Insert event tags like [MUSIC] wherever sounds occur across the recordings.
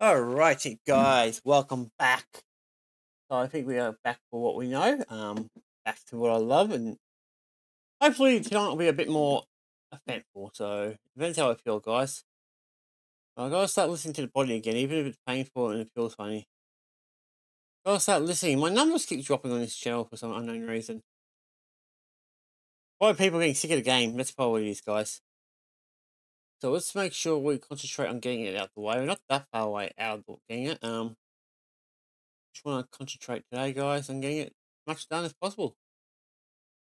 Alrighty, guys, welcome back. So I think we are back for what we know. Um, back to what I love, and hopefully tonight will be a bit more eventful. So depends how I feel, guys. I gotta start listening to the body again, even if it's painful and it feels funny. Gotta start listening. My numbers keep dropping on this channel for some unknown reason. Why are people getting sick of the game? That's probably what it is, guys. So let's make sure we concentrate on getting it out the way. We're not that far away out of getting it. Um, just want to concentrate today, guys, on getting it as much done as possible.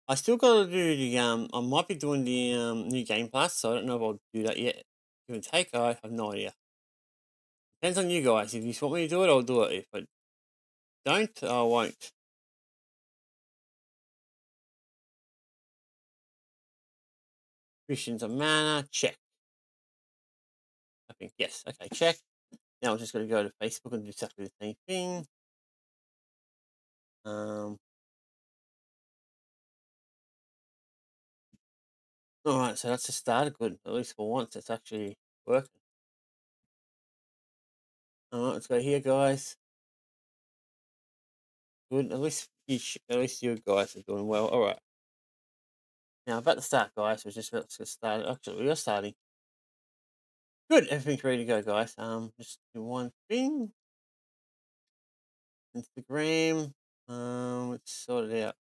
I still got to do the um. I might be doing the um new game pass, so I don't know if I'll do that yet. Give and take, I have no idea. Depends on you guys. If you want me to do it, I'll do it. If I don't, I won't. Visions of Mana, check. Yes. Okay, check. Now I'm just going to go to Facebook and do exactly the same thing. Um. All right, so that's a start. Good. At least for once, it's actually working. All right, let's go here, guys. Good. At least you, at least you guys are doing well. All right. Now about to start, guys. We're just about to get started. Actually, we are starting. Good, everything's ready to go, guys. Um, just do one thing. Instagram. Um, let's sort it out.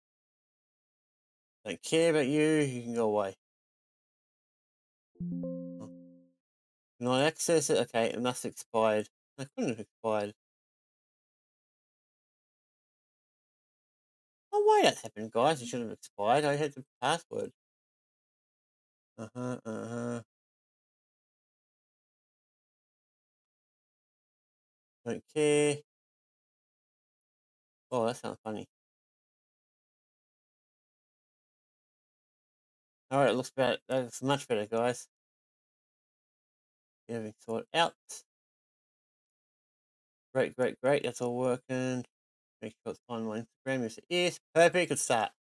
Don't care about you. You can go away. Can I access it? Okay, and that's expired. I couldn't have expired. Oh, why that happened, guys? It should have expired. I had the password. Uh huh. Uh huh. Care. Oh, that sounds funny. Alright, it looks better. That's much better, guys. Everything sorted out. Great, great, great. That's all working. Make sure it's on my Instagram. Yes, it is. Perfect. Good start.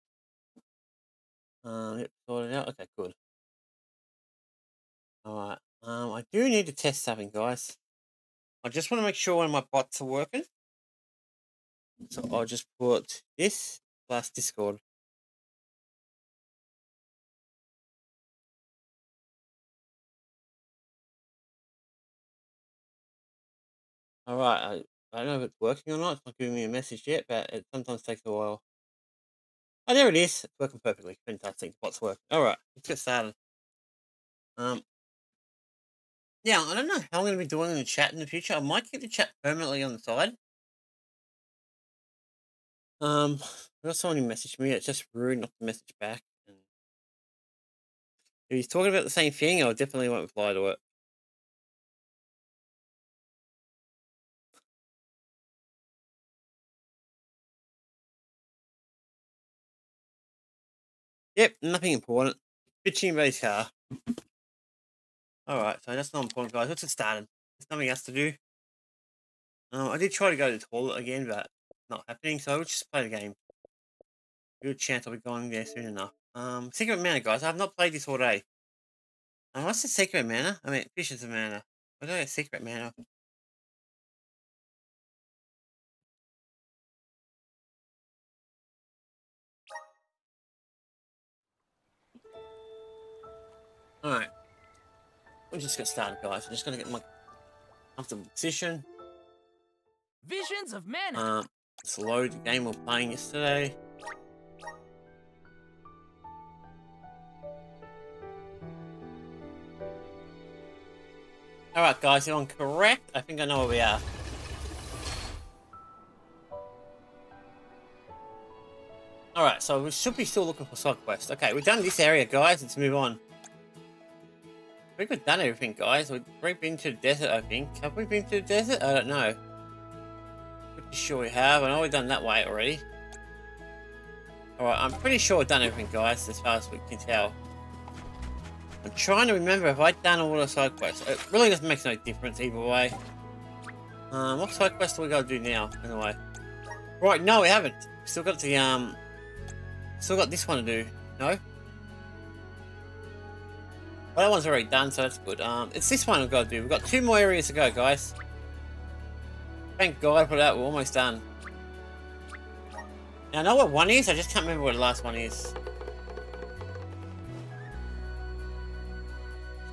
Um, yep, sorted out. Okay, good. Alright. Um, I do need to test something, guys. I just want to make sure of my bots are working. So I'll just put this plus Discord. Alright, I, I don't know if it's working or not. It's not giving me a message yet, but it sometimes takes a while. Oh, there it is. It's working perfectly. Fantastic. Bot's working. Alright, let's get started. Um, yeah, I don't know how I'm going to be doing in the chat in the future. I might keep the chat permanently on the side. Um, I got someone who messaged me. It's just rude not to message back. And if he's talking about the same thing, I definitely won't reply to it. Yep, nothing important. Bitching about his car. Alright, so that's not important, guys. Let's get started. There's nothing else to do. Um, I did try to go to the toilet again, but not happening, so we'll just play the game. Good chance I'll be going there soon enough. Um, Secret Mana, guys. I have not played this all day. Um, what's the Secret Mana? I mean, Visions of Mana. I don't Secret Mana. Alright. We'll just get started, guys. I'm just gonna get my comfortable position. Visions of Mana. Um, let's load the game we're playing yesterday. Alright guys, if I'm correct, I think I know where we are. Alright, so we should be still looking for side quest. Okay, we've done this area, guys. Let's move on. I think we've done everything, guys. We've been to the desert, I think. Have we been to the desert? I don't know. Pretty sure we have. I know we've done that way already. Alright, I'm pretty sure we've done everything, guys, as far as we can tell. I'm trying to remember if I've done all the side quests. It really doesn't make no difference either way. Um, what side quest do we gotta do now, anyway? Right, no, we haven't. Still got the, um... Still got this one to do. No? Well, that one's already done, so that's good. Um, it's this one we've got to do. We've got two more areas to go, guys. Thank God for that, we're almost done. Now I know what one is, I just can't remember what the last one is.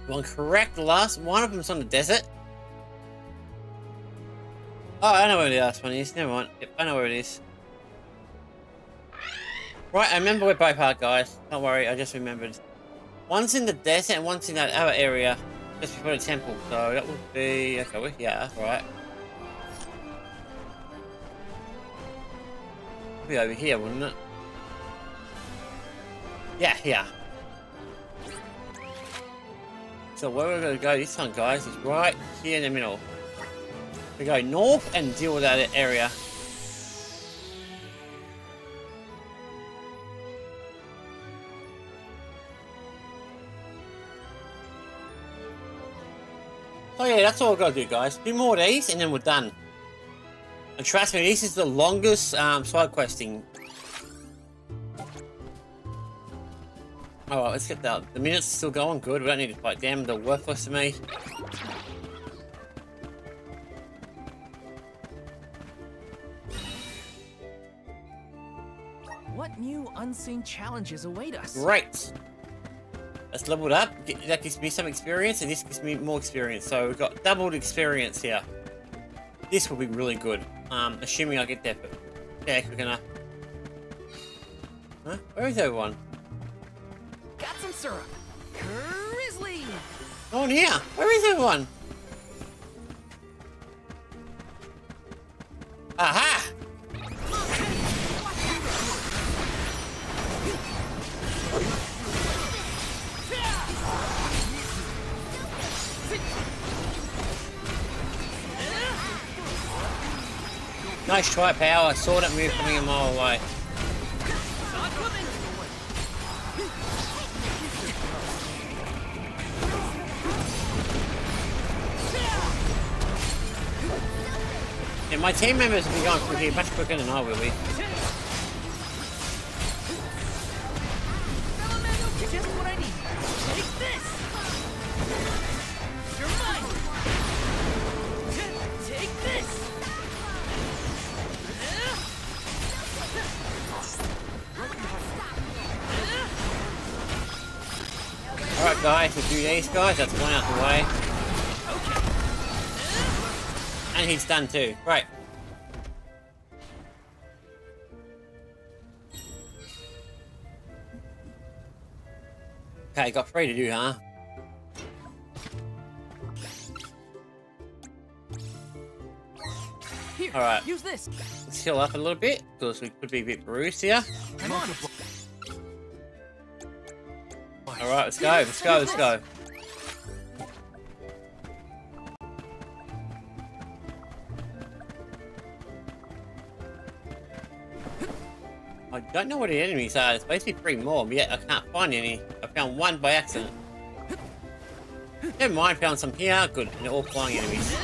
One correct, last one of them's on the desert. Oh, I know where the last one is, never mind. Yep, I know where it is. Right, I remember where both are, guys. Don't worry, I just remembered. One's in the desert and one's in that other area, just before the temple. So that would be... Okay, we're here, right. be over here, wouldn't it? Yeah, yeah. So where we're going to go this time, guys, is right here in the middle. We go north and deal with that area. Oh yeah, that's all we've got to do, guys. Do more of these, and then we're done. And trust me, this is the longest um, side questing. Alright, let's get that. The minute's still going good. We don't need to fight them. They're worthless to me. What new unseen challenges await us? Great. Let's level it up. That gives me some experience, and this gives me more experience. So we've got doubled experience here. This will be really good. Um, assuming I get there. But yeah, we're gonna. Huh? Where is everyone? Got some syrup. Grizzly. Oh, here. Where is everyone? Aha! Nice try, power. I saw that move coming a mile away. Yeah, my team members will be going through here much quicker than I will be. Alright guys, we'll do these guys, that's one out the way. And he's done too. Right. Okay, got three to do, huh? Alright. use this. Let's heal up a little bit, because we could be a bit bruised here. I'm on Alright, let's go, let's go, let's go. I don't know what the enemies are. There's basically three more, but yet I can't find any. I found one by accident. Never mind, found some here. Good, and they're all flying enemies.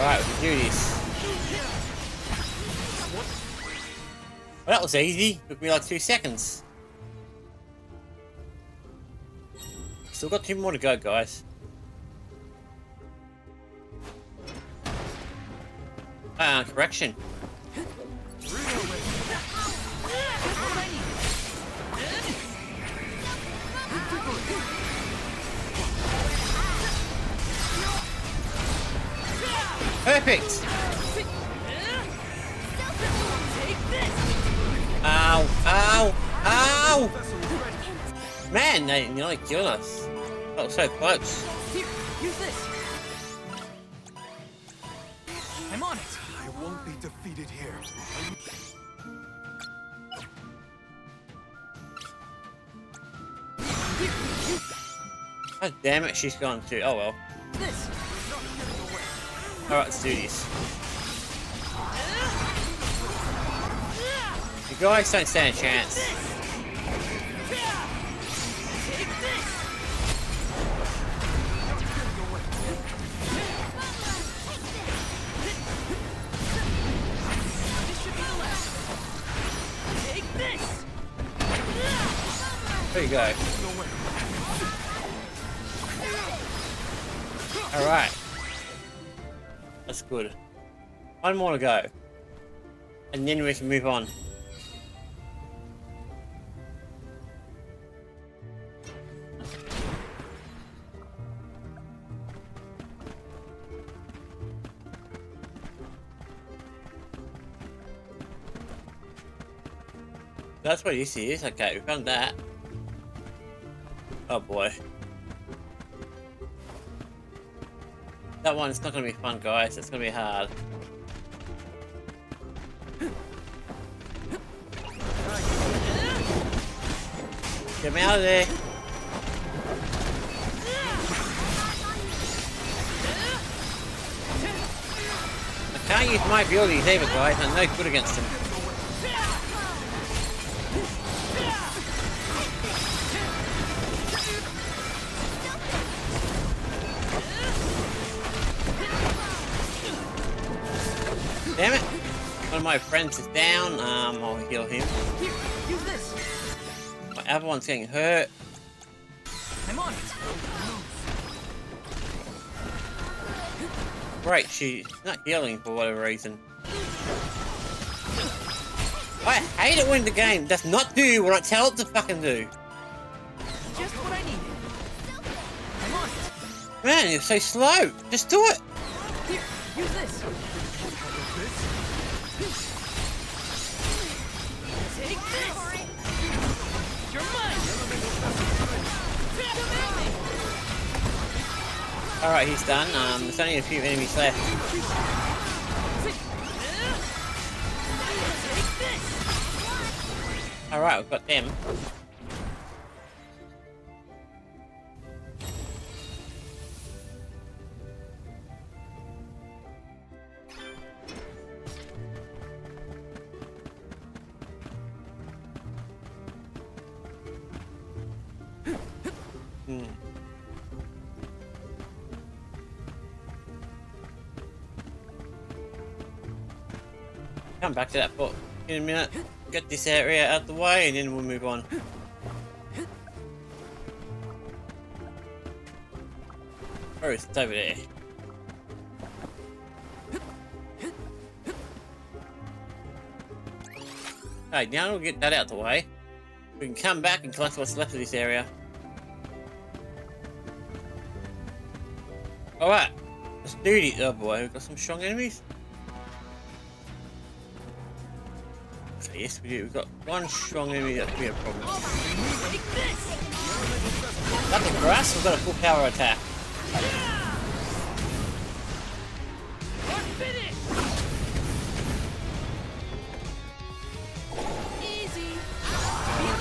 Alright, we can do this. Well, that was easy. Took me like two seconds. Still got two more to go, guys. Ah, correction. Perfect! Ow! Ow! Ow! Man, they nearly killed us. That was so close. Here, use this. I'm on it. I won't be defeated here. Here, God damn it, she's gone too. Oh well. this. Alright, let's do this. The guys don't stand a chance. There you go. Alright. That's good. One more to go. And then we can move on. That's what this is. Okay, we found that. Oh boy. That one's not gonna be fun, guys. It's gonna be hard. Get me out of there. I can't use my abilities either, guys. I'm no good against them. Of my friends is down. Um, I'll heal him. Here, use this. My other one's getting hurt. I'm on it. Great, she's not healing for whatever reason. I hate it when the game does not do what I tell it to fucking do. Just what I needed. Man, you're so slow. Just do it. He's done. Um, there's only a few enemies left. Alright, we've got them. Come back to that book in a minute. Get this area out the way and then we'll move on. It? It's over there. Okay, now we'll get that out the way. We can come back and collect what's left of this area. Alright, let's do this. Oh boy, we've got some strong enemies. Yes we do. We've got one strong enemy that could be a problem. Nothing for us, we've got a full power attack.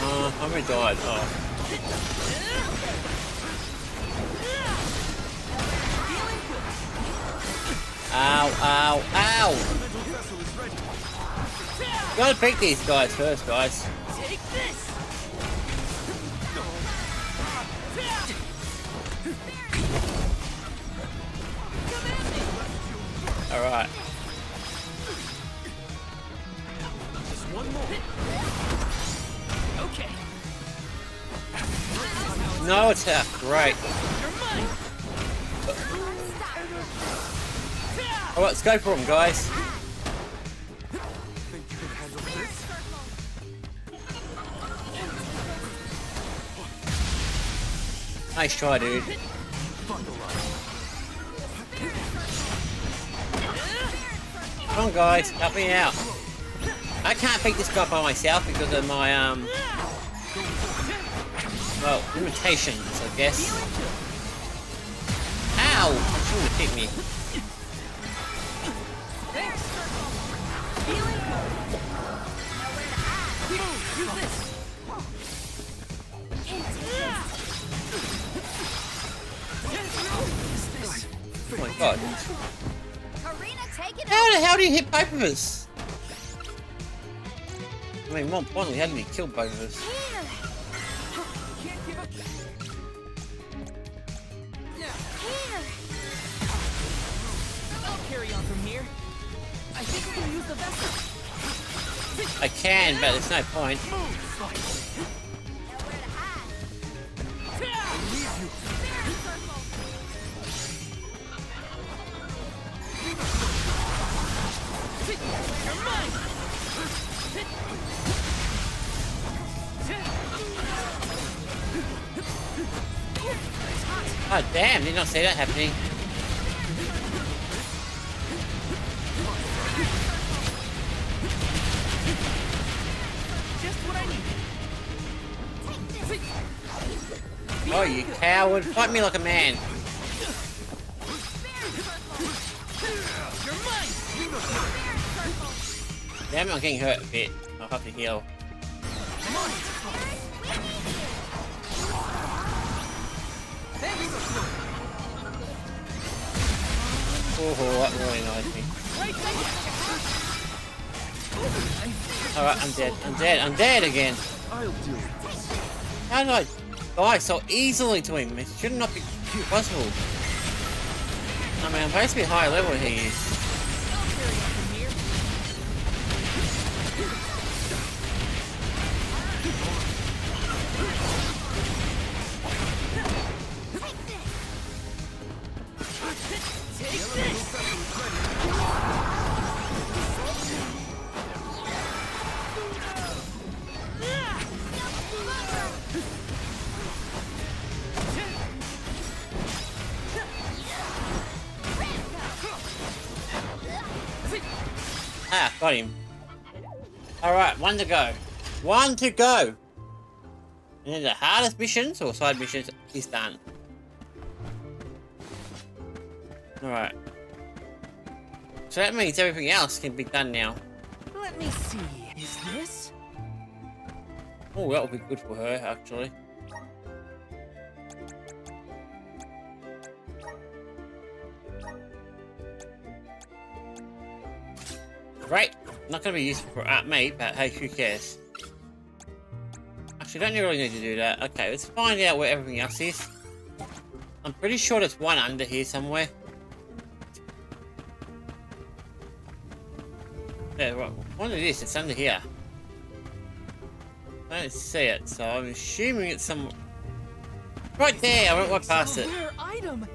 Uh, how many died? Oh. Ow, ow, ow! Gotta pick these guys first, guys. Take this. Alright. Just one more. Okay. No attack, great. You're. Alright, let's go for them, guys. Nice try, dude. Come on, guys, help me out. I can't beat this guy by myself because of my, um... Well, limitations, I guess. Ow! Have hit me. Us? I mean, more importantly, how did he kill both of us? Here, Can't give up. here. I'll carry on from here. I can but there's no point. Oh damn, did not see that happening. Just what I needed. Oh, you coward. Fight me like a man. Damn, I'm getting hurt a bit. I'll have to heal. Oh, that really annoyed me. Alright, I'm dead. I'm dead. I'm dead again. How did I die so easily to him? It should not be possible. I mean, I'm supposed to be higher level than one to go. One to go! And then the hardest missions or side missions is done. Alright. So that means everything else can be done now. Let me see. Is this? Oh, that would be good for her, actually. Right, not going to be useful for uh, me, but hey, who cares? Actually, don't really need to do that. Okay, let's find out where everything else is. I'm pretty sure there's one under here somewhere. Yeah, right. What is this? It's under here. I don't see it, so I'm assuming it's some... Right there! I went right past it. Item.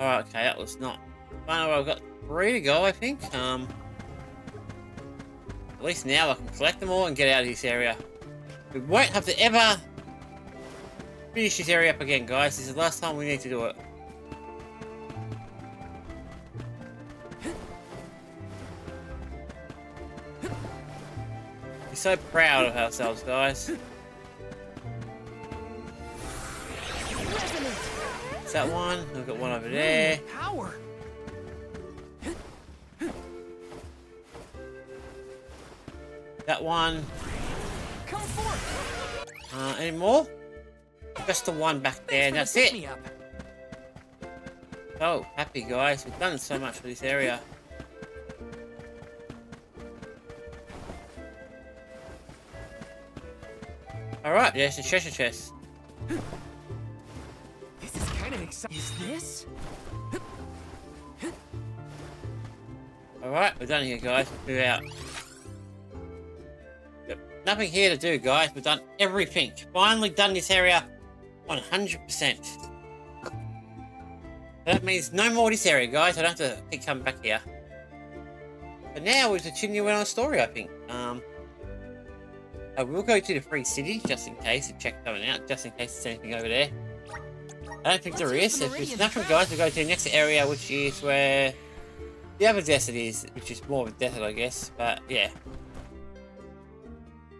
Alright, okay, that was not... Fine, well, I've got three to go, I think. Um, At least now I can collect them all and get out of this area. We won't have to ever finish this area up again, guys. This is the last time we need to do it. We're so proud of ourselves, guys. Is that one? We've got one over there. Power. That one. Come forth. Uh, any more? Just the one back there, and that's it. Oh, happy guys. We've done so much for this area. Alright, there's the treasure chest. This is kind of exciting. Is this? Alright, we're done here, guys. Move out. Nothing here to do, guys. We've done everything. Finally done this area 100%. That means no more this area, guys. I don't have to keep coming back here. But now we continue on our story, I think. Um, I will go to the free city, just in case, and check something out, just in case there's anything over there. I don't think there is. If there's nothing, guys, we'll go to the next area, which is where the other desert is, which is more of a desert, I guess. But, yeah.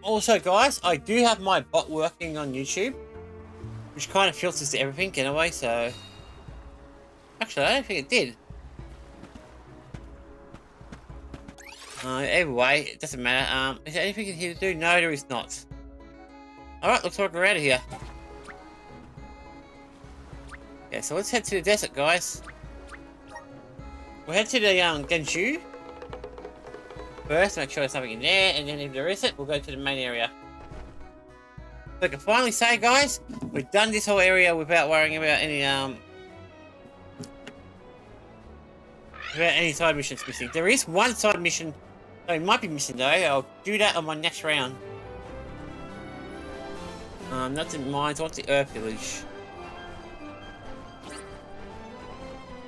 Also, guys, I do have my bot working on YouTube, which kind of filters everything in a way, so... Actually, I don't think it did. Uh, either way, it doesn't matter. Um, is there anything in here to do? No, there is not. Alright, looks like we're out of here. Yeah, so let's head to the desert, guys. We'll head to the um, Genju. First, make sure there's something in there, and then if there isn't, we'll go to the main area. So I can finally say, guys, we've done this whole area without worrying about any um without any side missions missing. There is one side mission it might be missing though. I'll do that on my next round. Um, that's in mines. What's the Earth Village?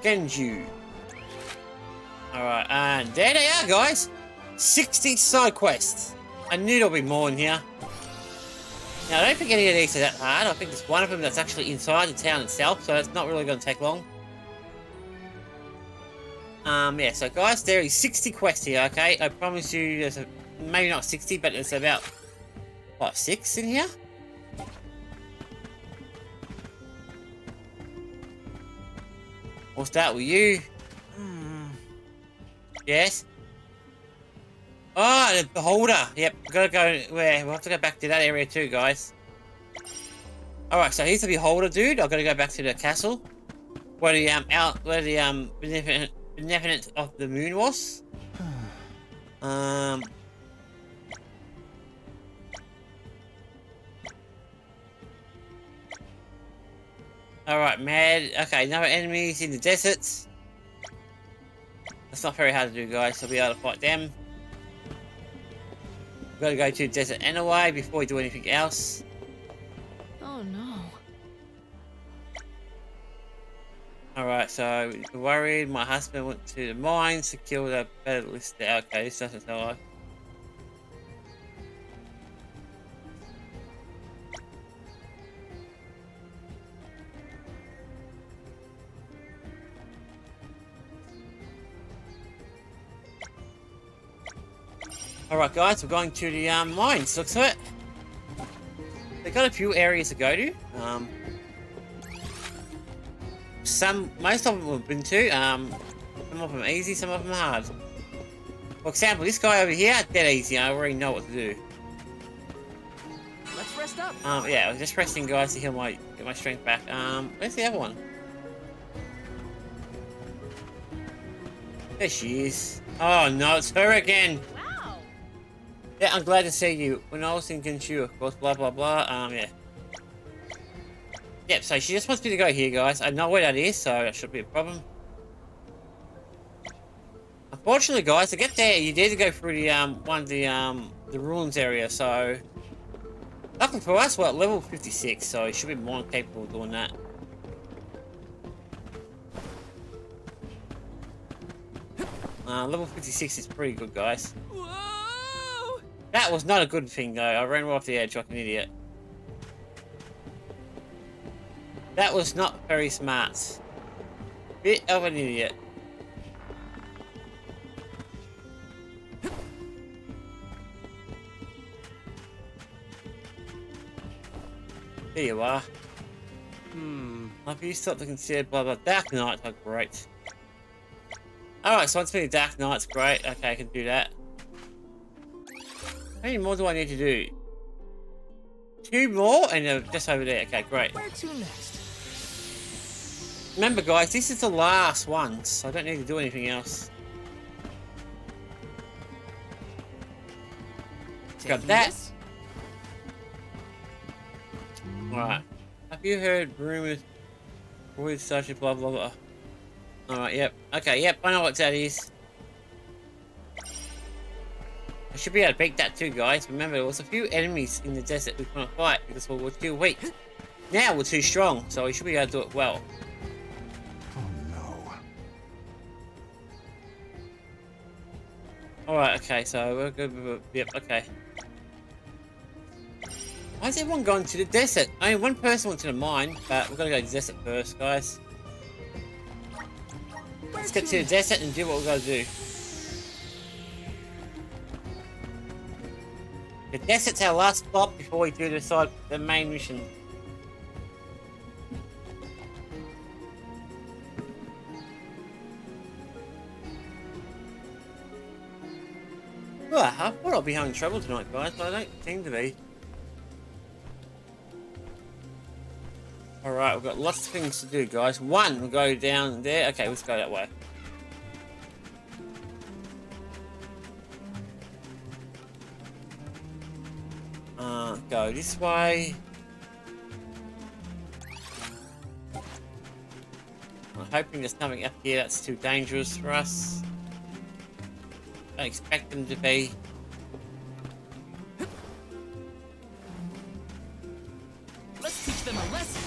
Genju. Alright, and there they are, guys! 60 side quests! I knew there'll be more in here. Now, I don't think any of these are that hard. I think there's one of them that's actually inside the town itself, so it's not really going to take long. Um, yeah, so guys, there is 60 quests here, okay? I promise you there's a, maybe not 60, but there's about, what, 6 in here? We'll start with you. Hmm. Yes? Oh, the beholder. Yep, we gotta go where we'll have to go back to that area too, guys. Alright, so here's the beholder dude. I've gotta go back to the castle. Where the um out where the um beneficent of the moon was. [SIGHS] Um Alright, mad. Okay, no enemies in the deserts. That's not very hard to do, guys, so we'll be able to fight them. We've got to go to the desert anyway before we do anything else. Oh no. Alright, so worried. My husband went to the mines to kill the battlist. Okay, this doesn't sound like. Alright guys, we're going to the um, mines, looks like it. They've got a few areas to go to. Um, some, most of them we've been to. Um, some of them easy, some of them hard. For example, this guy over here, dead easy. I already know what to do. Let's rest up. Um, yeah, I was just resting, guys, to heal my get my strength back. Um, where's the other one? There she is. Oh no, it's her again. Yeah, I'm glad to see you. When I was in you, of course, blah blah blah. Um, yeah. Yep, so she just wants me to go here, guys. I know where that is, so that should be a problem. Unfortunately, guys, to get there, you need to go through the um one of the um the ruins area. So, luckily for us, we're at level 56, so you should be more than capable of doing that. Uh, level 56 is pretty good, guys. Whoa! That was not a good thing, though. I ran right off the edge like an idiot. That was not very smart. Bit of an idiot. There you are. Hmm. I've you stopped to consider blah blah Dark Knight? Oh, great. Alright, so once me Dark Knight's great. Okay, I can do that. How many more do I need to do? Two more? And they're just over there. Okay, great. Where to next? Remember, guys, this is the last one, so I don't need to do anything else. Got that. this? Alright. Have you heard rumors with such a blah blah blah? Alright, yep. Okay, yep, I know what that is. I should be able to beat that too, guys. Remember, there was a few enemies in the desert we couldn't fight because we were too weak. Now we're too strong, so we should be able to do it well. Oh no. Alright, okay, so we're good. with- Yep, okay. Why is everyone going to the desert? I mean, one person went to the mine, but we're gonna go to the desert first, guys. Let's get to the desert and do what we gotta do. The it's our last stop before we do the side, the main mission. Well, I thought I'd be having trouble tonight, guys, but I don't seem to be. Alright, we've got lots of things to do, guys. One, we'll go down there. Okay, let's go that way. Uh, go this way. I'm hoping there's nothing up here that's too dangerous for us. Don't expect them to be. Let's teach them a lesson.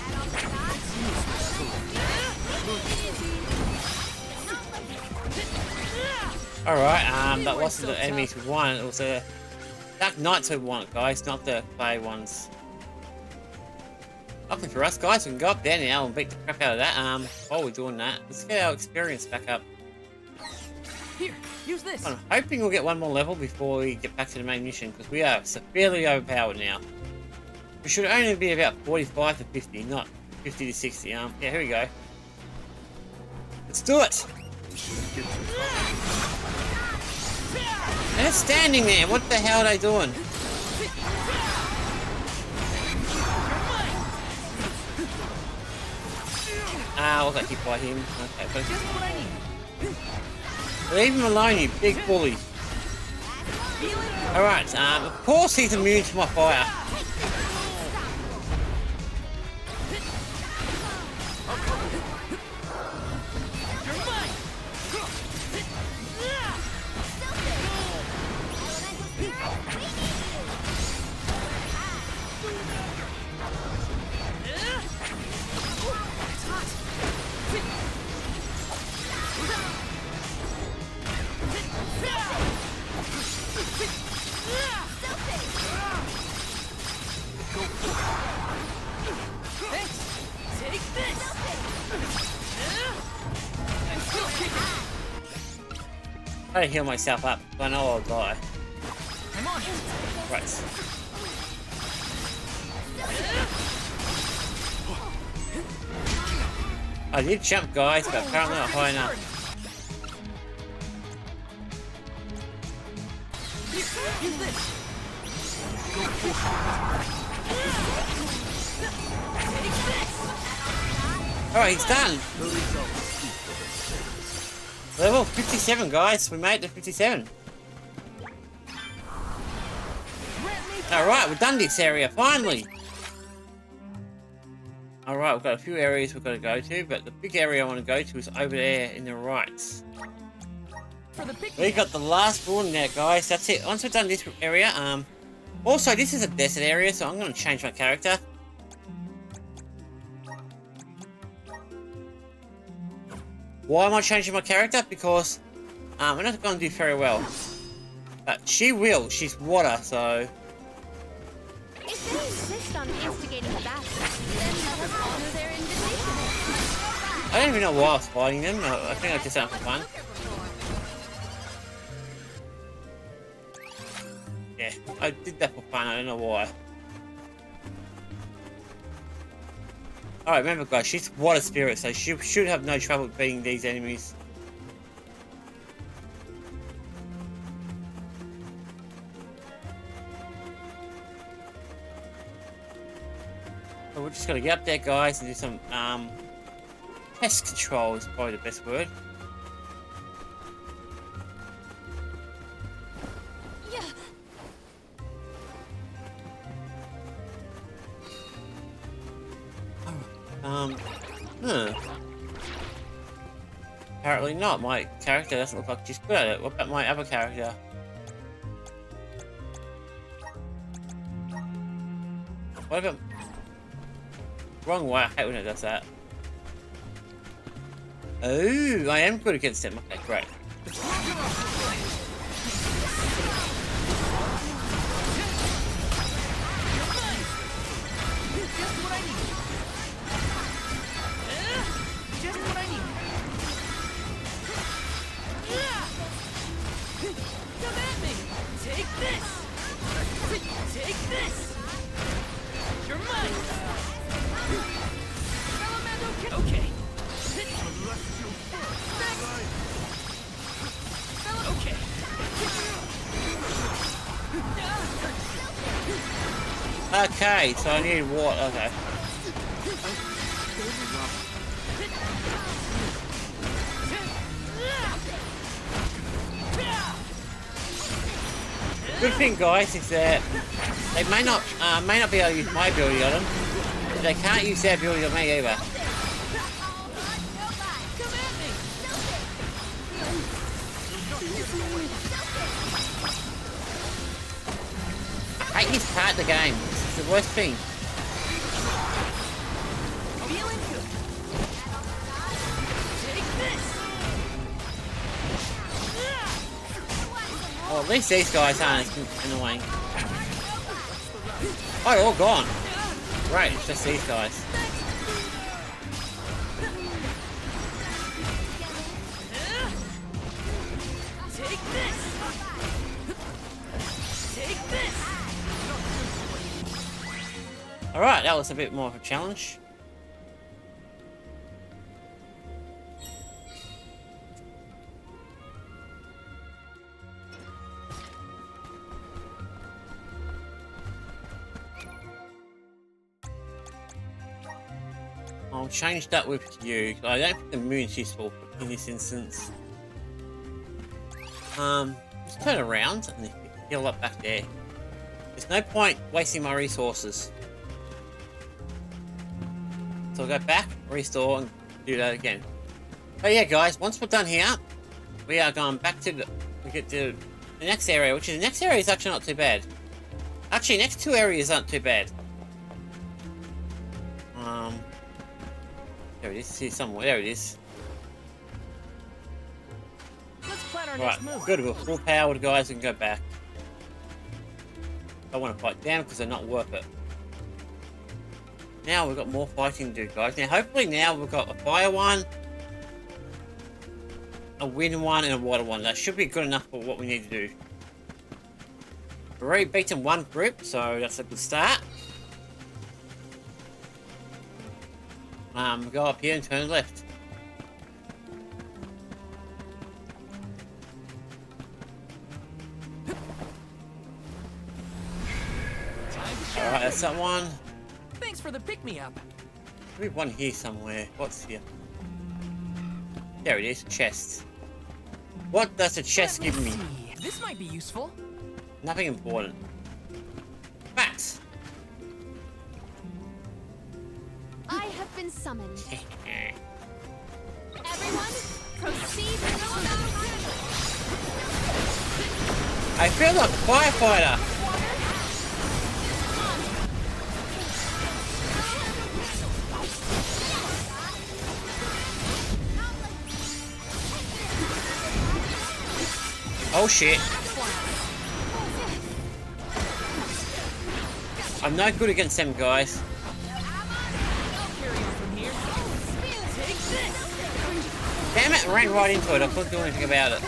Alright, um, that wasn't the enemies we wanted, it was the Dark Knights we want, guys, not the Clay ones. Nothing for us, guys. We can go up there now and beat the crap out of that. Um, while we're doing that, let's get our experience back up. Here, use this. I'm hoping we'll get one more level before we get back to the main mission, because we are severely overpowered now. We should only be about 45 to 50, not 50 to 60. Um, yeah, here we go. Let's do it! They're standing there. What the hell are they doing? Ah, I got hit by him. Okay, but leave him alone, you big bully. Alright, um, of course he's immune to my fire. Heal myself up. I know I'll die. Right. I did jump, guys, but apparently not high enough. Alright, he's done! 57, guys. We made it to 57. Alright, we've done this area, finally! Alright, we've got a few areas we've got to go to, but the big area I want to go to is over there in the right. We got the last one there, guys. That's it. Once we've done this area, um... Also, this is a desert area, so I'm going to change my character. Why am I changing my character? Because um, we're not going to do very well. But she will. She's water, so... If they insist on instigating a battle, then let us honor their invitation. I don't even know why I was fighting them. I think I just for fun. Yeah, I did that for fun. I don't know why. Alright, remember guys, she's water spirit, so she should have no trouble beating these enemies. So we're just gonna get up there, guys, and do some um, pest control is probably the best word. Yeah. Um, huh. Apparently not. My character doesn't look like she's good at it. What about my other character? What about... Wrong way. [LAUGHS] I hate when it does that. Oh, I am good against him. Okay, great. So I need water. Okay. Good thing, guys, is that they may not uh, may not be able to use my ability on them. They can't use their ability on me either. Take this. Well, at least these guys aren't annoying. Oh, they're all gone. Right, it's just these guys. Alright, that was a bit more of a challenge. I'll change that with you. I don't think the moon's useful in this instance. Um, let's turn around and heal up back there. There's no point wasting my resources. I'll go back, restore, and do that again. But yeah, guys, once we're done here, we are going back to the, we get to the next area, which is the next area is actually not too bad. Actually, next two areas aren't too bad. Um, there it is. See somewhere. There it is. Let's plan our Right, next move. good. We're full powered, guys. We can go back. I want to fight them because they're not worth it. Now we've got more fighting to do, guys. Now, hopefully, now we've got a fire one, a wind one, and a water one. That should be good enough for what we need to do. We've already beaten one group, so that's a good start. Um, go up here and turn left. Alright, that's that one. Thanks for the pick-me-up. We have one here somewhere. What's here? There it is, chest. What does a chest Let give me? see. This might be useful. Nothing important. Facts! I have been summoned. [LAUGHS] Everyone, proceed to the I feel like a firefighter! Oh shit. I'm not good against them guys. Damn it, ran right into it. I couldn't do anything about it.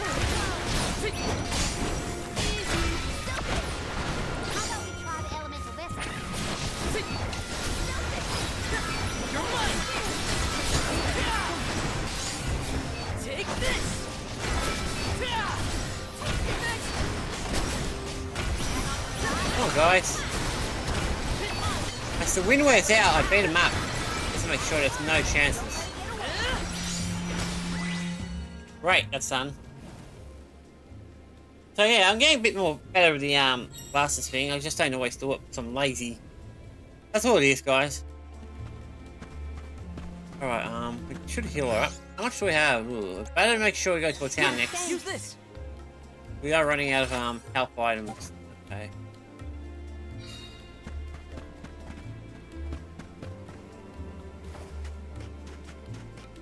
As the wind wears out, I beat him up. Just to make sure there's no chances. Right, that's done. So yeah, I'm getting a bit more better with the um blasters thing. I just don't always do it because I'm lazy. That's all it is, guys. Alright, um, we should heal her up. How much do we have? Ooh, better make sure we go to a town next. Use this! We are running out of um health items. Okay.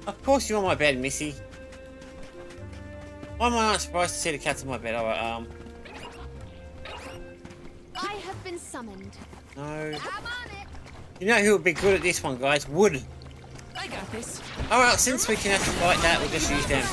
Of course you're on my bed, Missy. Why am I not surprised to see the cats on my bed? Alright, um, I have been summoned. no. I'm on it. You know who would be good at this one, guys? Wood. I got this. Alright, since we can actually fight that, we'll just use them.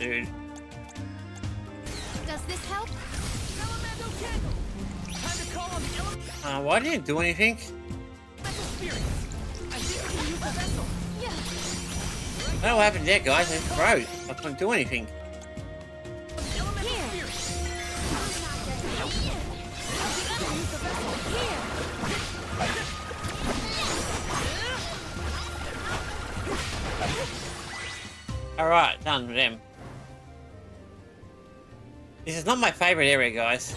dude. Does this help? Uh, why didn't do anything? I don't know what happened there, guys. It froze. I couldn't do anything. Alright, done with them. This is not my favorite area, guys.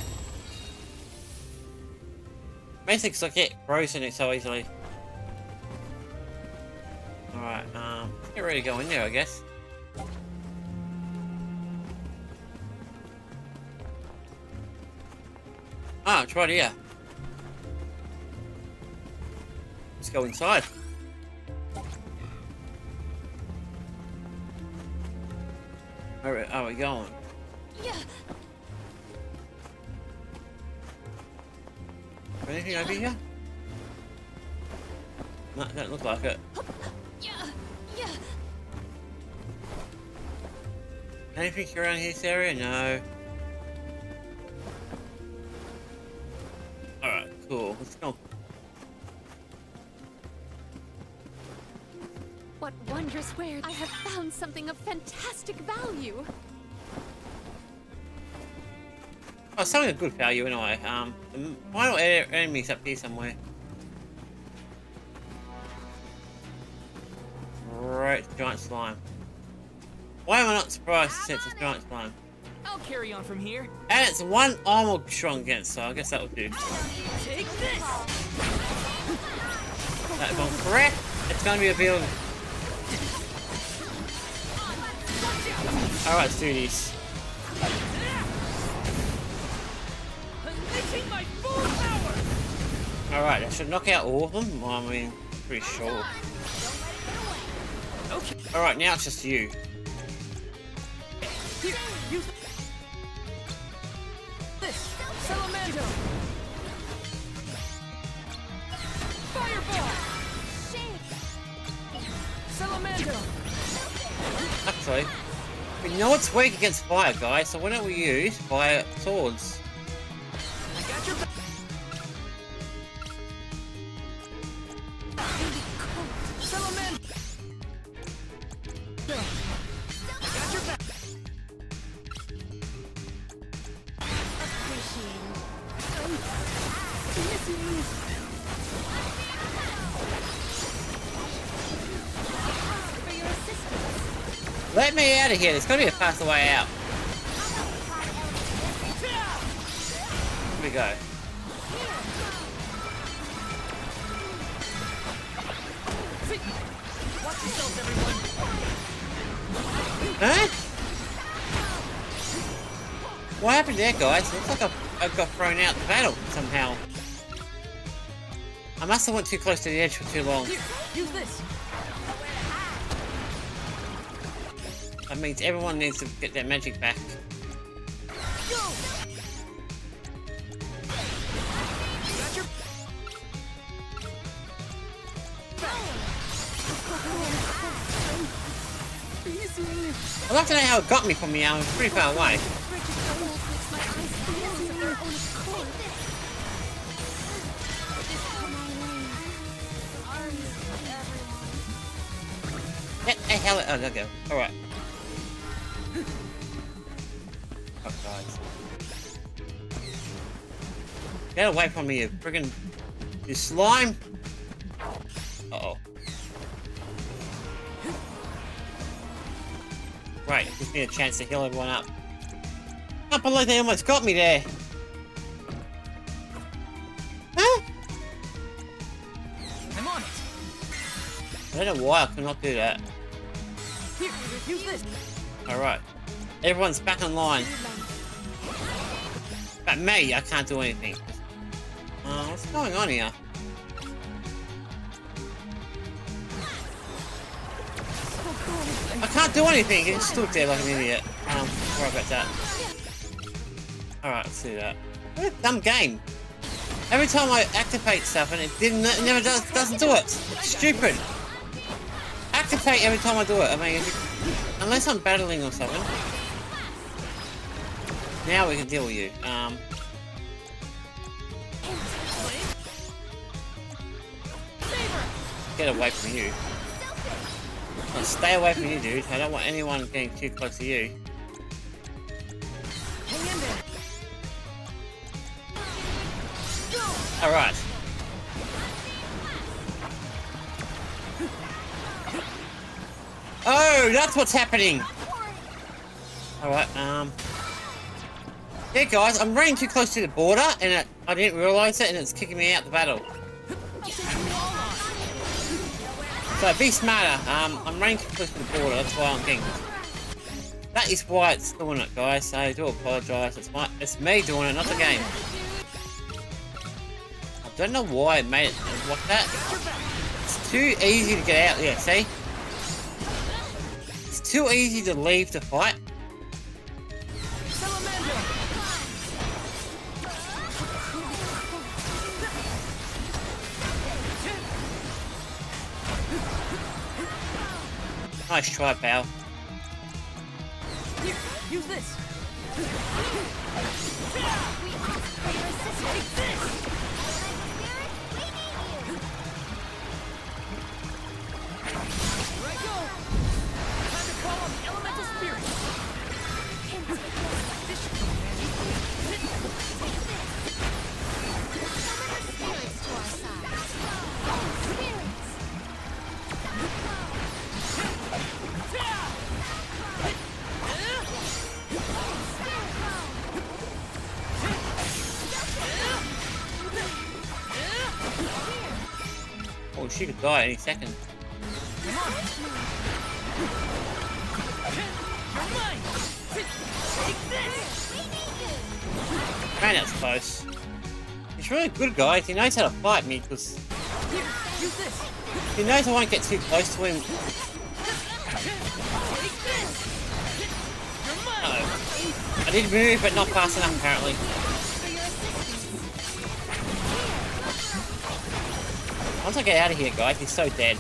'cause I get frozen it so easily. Alright, um, get ready to go in there, I guess. Ah, it's right here. Let's go inside. Where are we going? Yeah. Anything over here? No, don't look like it. Anything around this area? No. Alright, cool. Let's go. What wondrous wares! I have found something of fantastic value. Oh, something of good value anyway. Um, the final enemy's up here somewhere. Right, giant slime. Why am I not surprised since it's a giant slime? I'll carry on from here. And it's one armor strong against, so I guess that will do. Take this! That, if I'm correct, it's gonna be a build. Alright, let's do this. Alright, I should knock out all of them. I mean, pretty sure. Okay, Alright, now it's just you. Actually, we know it's weak against fire, guys, so why don't we use fire swords? There's gotta be a faster way out. Here we go. Huh? What happened there, guys? Looks like I, I got thrown out the battle somehow. I must have went too close to the edge for too long. Here, use this. Means everyone needs to get their magic back. I'd like to know how it got me from here. I was pretty far away. Hey, hey, hell, oh, there. Alright. Get away from me, you friggin' You slime! Uh-oh. Right, gives me a chance to heal everyone up. Can't believe they almost got me there! Huh? I'm on it. I don't know why I could not do that. Here, use this. Alright. Everyone's back online. But me, I can't do anything. Uh, what's going on here? I can't do anything, it's stood there like an idiot. Um, sorry about that. Alright, let's do that. What a dumb game. Every time I activate stuff and it didn't, it never does, doesn't do it. Stupid. Activate every time I do it. I mean, unless I'm battling or something. Now we can deal with you. Um, get away from you. Stay away from you, dude. I don't want anyone getting too close to you. Alright. Oh, that's what's happening. Alright, um... Yeah, guys, I'm running too close to the border, and it, I didn't realise it, and it's kicking me out the battle. So be smarter. Um, I'm running too close to the border, that's why I'm getting... That is why it's doing it, guys, so I do apologise. It's, my, it's me doing it, not the game. I don't know why it made it like that. It's too easy to get out there, see? It's too easy to leave the fight. Nice try, pal. Here, use this. She could die any second. Man, that's close. He's really good, guys. He knows how to fight me, because he knows I won't get too close to him. Mine! Uh-oh. I did move, but not fast enough, apparently. Once I get out of here, guys, he's so dead.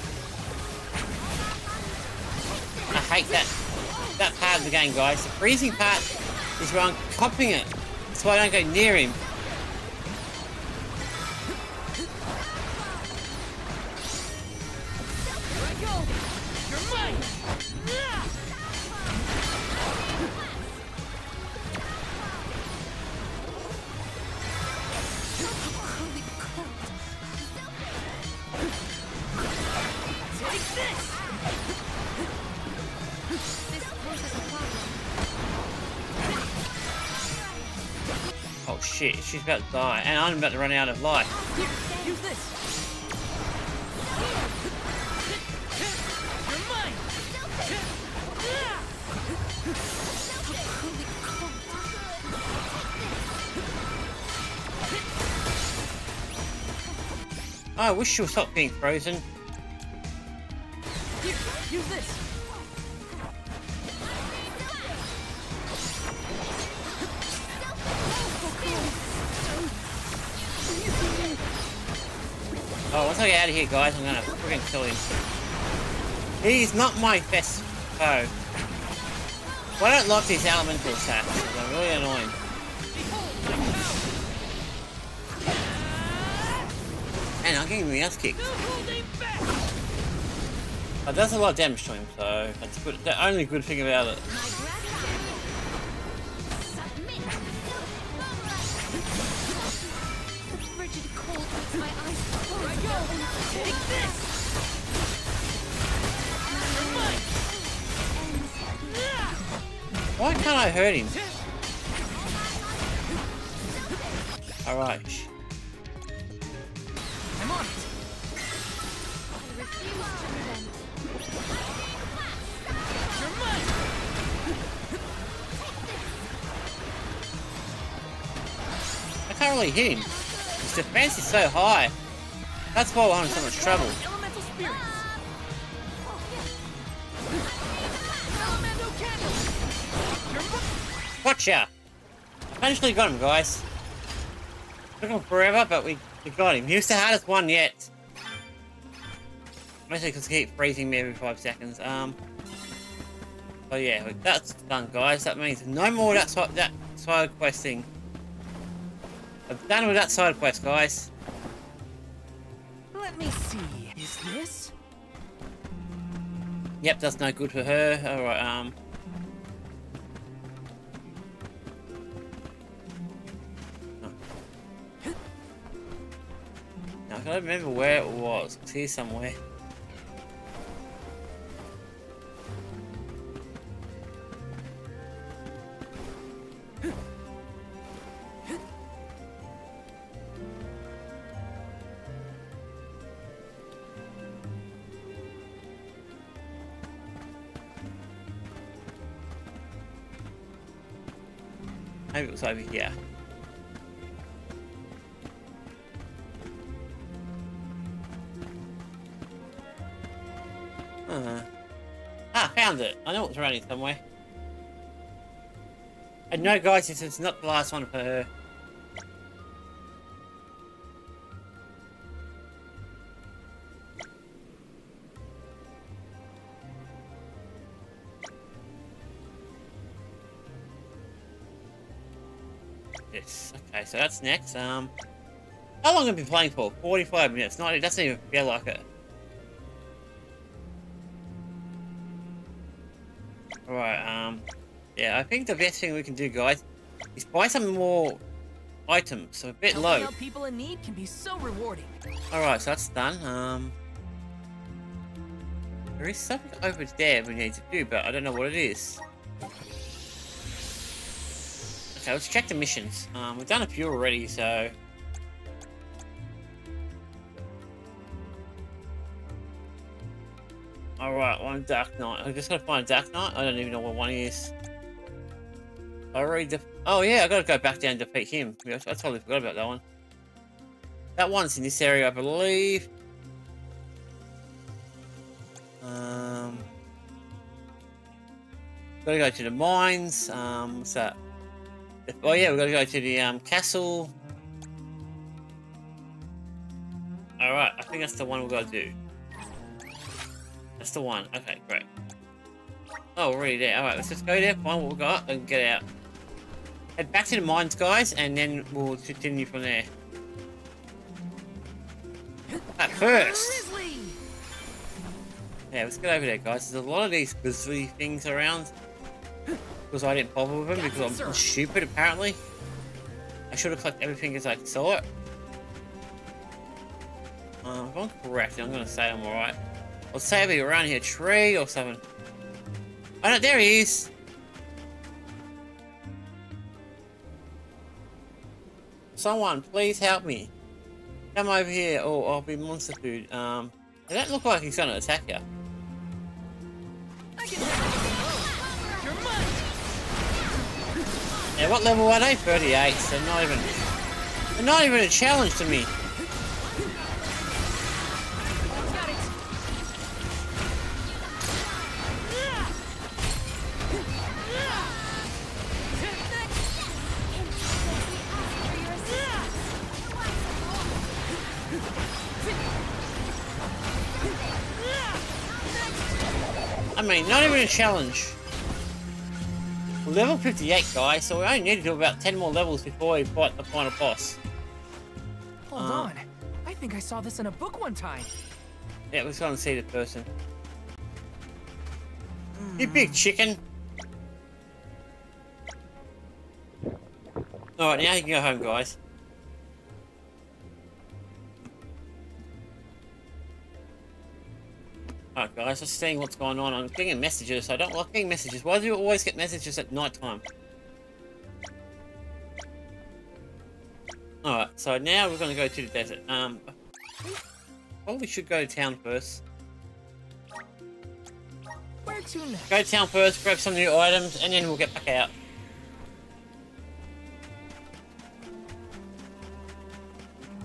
I hate that that part of the game, guys. The freezing part is where I'm copying it. That's why I don't go near him. She's about to die, and I'm about to run out of life. Here, use this! You're mine! I wish would stop being frozen. Of here, guys, I'm gonna freaking kill him. He's not my best foe. I don't like these elemental attacks. They're really annoying. And I'm getting my ass kicked. But that's a lot of damage to him, so that's good. The only good thing about it. Why can't I hurt him? Alright. I'm on it! I can't really hit him. His defense is so high. That's why I'm in so much trouble. Elemental spirits! Salamando cannon! You're mine! Gotcha! Eventually got him, guys. Took him forever, but we, we got him. He was the hardest one yet. Mostly because he keep freezing me every five seconds. Um. So yeah, that's done, guys. That means no more that side that side quest thing. I'm done with that side quest, guys. Let me see. Is this? Yep, that's no good for her. Alright, um. I can't remember where it was. It's here somewhere. Maybe it was over here. Uh, ah, found it. I know it's here somewhere. And no, guys, this is not the last one for her. Okay, so that's next. Um, how long have we been playing for? Forty-five minutes. Not. It doesn't even feel like it. Alright. Um. Yeah, I think the best thing we can do, guys, is buy some more items. So a bit Helping low. out people in need can be so rewarding. Alright, so that's done. Um. There is something over there we need to do, but I don't know what it is. Okay, let's check the missions. Um, we've done a few already, so... Alright, one Dark Knight. I just gotta find Dark Knight. I don't even know what one is. I already Oh yeah, I gotta go back down and defeat him. I totally forgot about that one. That one's in this area, I believe. Um, gotta go to the mines. Um, what's that? [LAUGHS] Oh yeah, we gotta go to the um, castle. All right, I think that's the one we've gotta do. That's the one. Okay, great. Oh, we're already there. All right, let's just go there, find what we've got, and get out. Head back to the mines, guys, and then we'll continue from there. At first. Yeah, let's get over there, guys. There's a lot of these grizzly things around. Because I didn't bother with them because I'm stupid, apparently. I should have collected everything as I saw it. Um, if I'm correct, I'm going to say I'm alright. I'll say I'll be around here, tree or something. Oh no, there he is! Someone, please help me. Come over here, or I'll be monster food. Um, it don't look like he's going to attack you. Yeah, what level are they? 38, so not even... They're not even a challenge to me. I mean, not even a challenge. Level 58, guys, so we only need to do about 10 more levels before we fight the final boss. Hold Uh. on. I think I saw this in a book one time. Yeah, let's go and see the person. You big chicken! Alright, now you can go home, guys. Alright guys, just seeing what's going on. I'm getting messages. I don't like getting messages. Why do you always get messages at night time? Alright, so now we're gonna go to the desert. Um, probably should go to town first. Where to next? Go to town first, grab some new items, and then we'll get back out.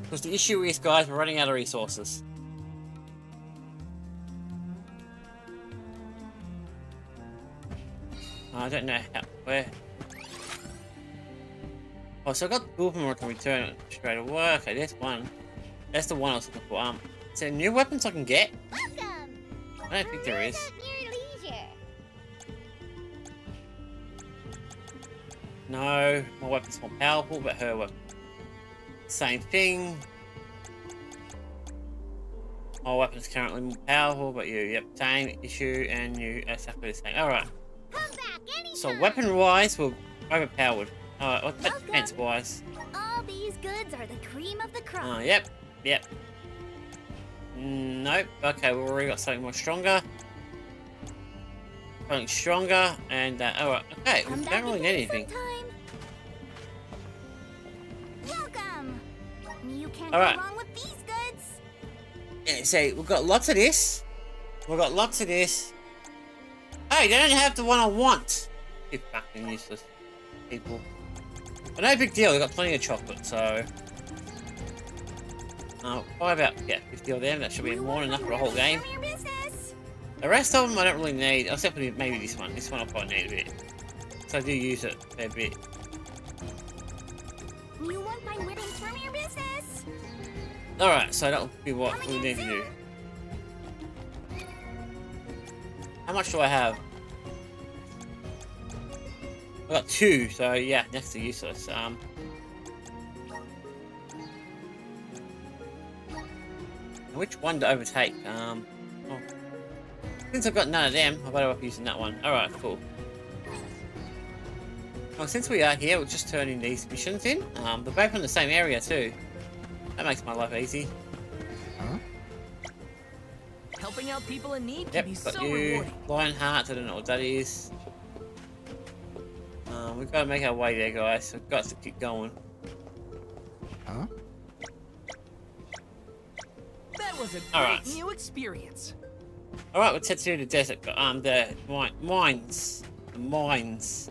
Because the issue is, guys, we're running out of resources. I don't know how, where. Oh, so I got two of them I can return it straight away. Okay, there's one. That's the one I was looking for. Um, is there new weapons I can get? Welcome. I don't think there is. Peruse at your leisure. No, my weapon's more powerful, but her weapon. Same thing. My weapon's currently more powerful, but you, yep, same issue, and you exactly the same. Alright, Come back anytime. So weapon wise, we're overpowered. Alright, what's that defense-wise? All these goods are the cream of the crop. Oh, yep, yep. Nope, okay, we've already got something more stronger. Something stronger, and, uh, alright, okay, we Come back don't really need anything. Welcome. You can't All right. go wrong with these goods. Yeah, see, we've got lots of this. We've got lots of this. Hey, they don't have the one I want. You fucking useless people. But no big deal, we've got plenty of chocolate, so... Uh, probably about, yeah, 50 of them, that should be more than enough for a whole game. The rest of them I don't really need, except for maybe this one. This one I'll probably need a bit. So I do use it a fair bit. You want my winnings from your business? Alright, so that'll be what we need to do. How much do I have? I got two, so yeah, next to useless. Um, which one to overtake? Um, oh. Since I've got none of them, I better off using that one. Alright, cool. Well, since we are here, we'll just turn in these missions in. Um, they're both in the same area too. That makes my life easy. Helping out people in need can Yep, be got so you. rewarding. Lionheart, I don't know what that is. Um, we've got to make our way there, guys. We've got to keep going. Huh? That was a great Alright. new experience. Alright, let's head to the desert. Um, the mine, mines. The mines.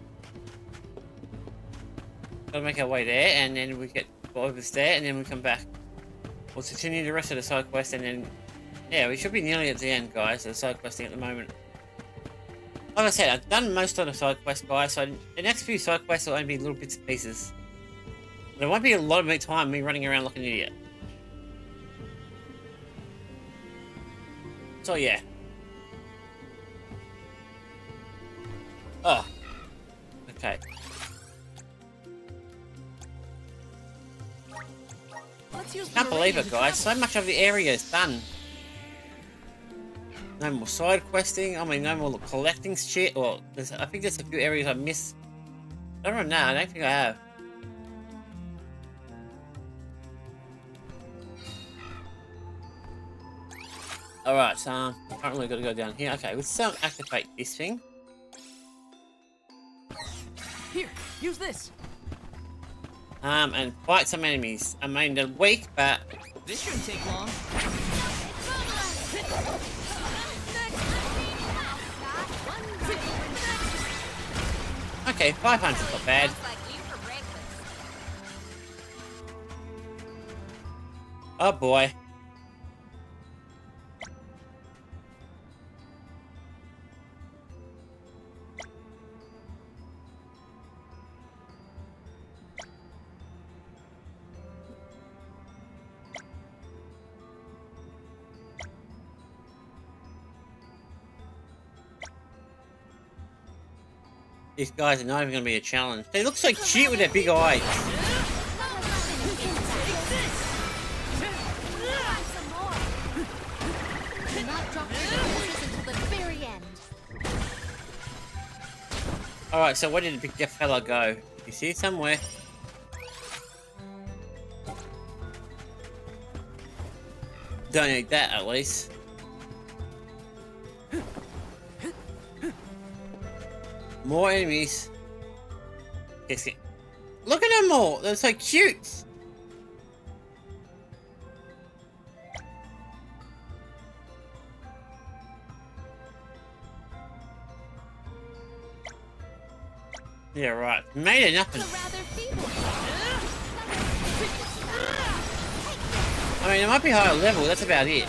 Gotta make our way there, and then we get over there, and then we come back. We'll continue the rest of the side quest, and then... Yeah, we should be nearly at the end, guys, of the side questing at the moment. Like I said, I've done most of the side quests, guys, so the next few side quests will only be little bits and pieces. There won't be a lot of me time me running around like an idiot. So yeah. Oh. Okay. Can't believe it, guys. So much of the area is done. No more side questing. I mean, no more collecting shit. Well, there's, I think there's a few areas I missed. I don't know. I don't think I have. Alright, so um, I can't got to go down here. Okay, let's um, activate this thing. Here, use this. Um, and fight some enemies. I mean, they're weak, but This shouldn't take long. Okay, 500's not bad. Oh boy. These guys are not even going to be a challenge. They look so cute with their big eyes. Alright, so where did the big fella go? You see it somewhere? Don't need that, at least. More enemies. Yes. Look at them all! They're so cute! Yeah, right. Made it nothing. I mean, it might be higher level, that's about it.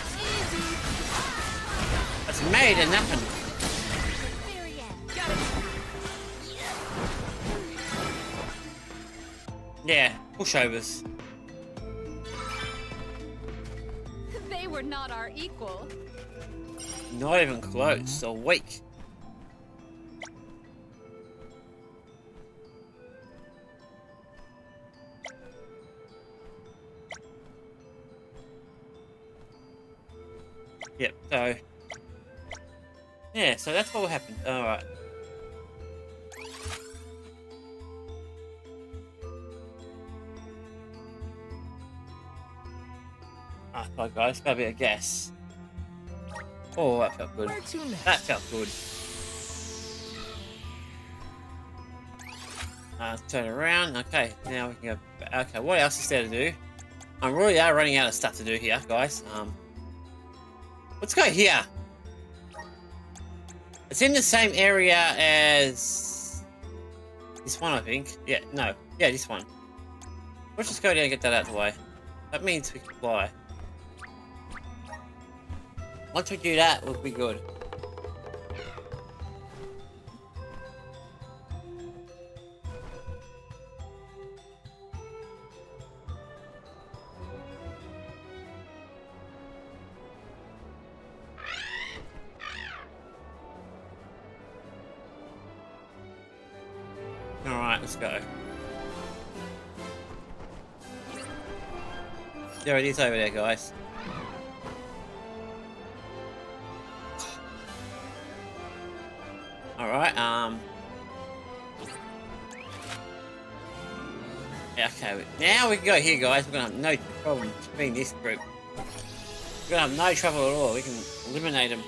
It's made and nothing. Yeah, pushovers. They were not our equal. Not even close, they're weak. Yep, so... Yeah, so that's what happened. Alright. Ah, my guys, gotta be a guess. Oh, that felt good. That felt good. Uh, turn around. Okay, now we can go. back. Okay, what else is there to do? I'm really are running out of stuff to do here, guys. Um, let's go here. It's in the same area as this one, I think. Yeah, no. Yeah, this one. Let's just go down and get that out of the way. That means we can fly. Once we do that, we'll be good. Alright, let's go. There it is over there, guys. Now we can go here, guys. We're gonna have no problem being this group. We're gonna have no trouble at all. We can eliminate them.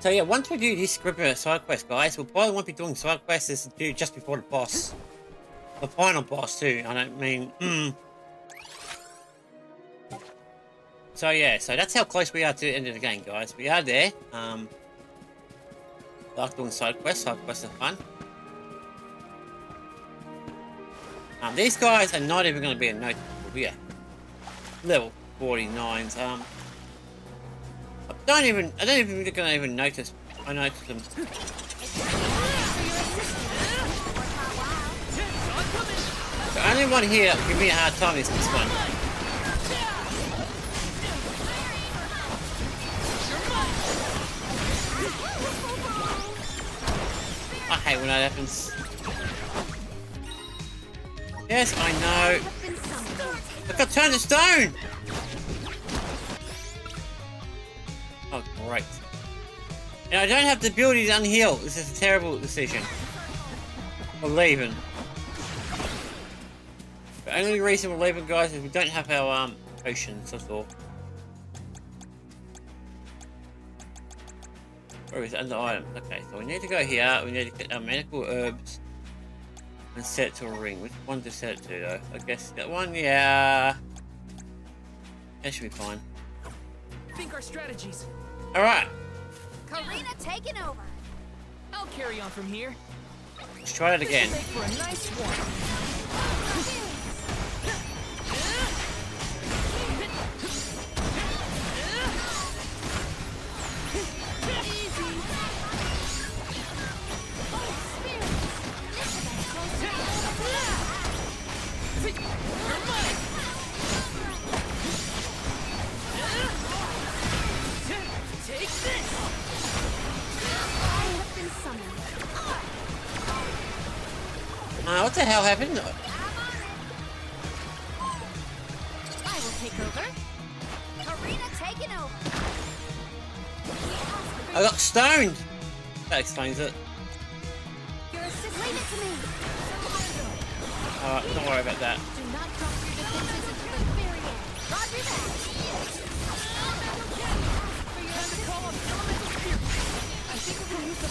So yeah, once we do this group of side quests, guys, we'll probably won't be doing side quests as do just before the boss. The final boss too, I don't mean... Mm. So yeah, so that's how close we are to the end of the game, guys. We are there. Um, like doing side quests, side quests are fun. Um, these guys are not even going to be a note. Yeah. Level 49s. Um, I don't even, I don't even going to even notice. I notice them. The only one here give me a hard time is this one. Hate when that happens. Yes, I know. I got turned to stone! Oh, great. And I don't have the ability to unheal. This is a terrible decision. We're leaving. The only reason we're leaving, guys, is we don't have our um potions, that's all. Where is it? Under item. Okay, so we need to go here. We need to get our medical herbs and set it to a ring. Which one to set it to, though? I guess that one, yeah. That should be fine. Think our strategies. Alright, Careena taking over. I'll carry on from here. let's try that again. Uh, what the hell happened? I will take over. Careena taking over. I got stoned! That explains it. Your. Leave it to me. Alright, don't worry about that. Do not drop your defenses until the very end. Roger that. For your end to call on elemental spirit. I think we can use the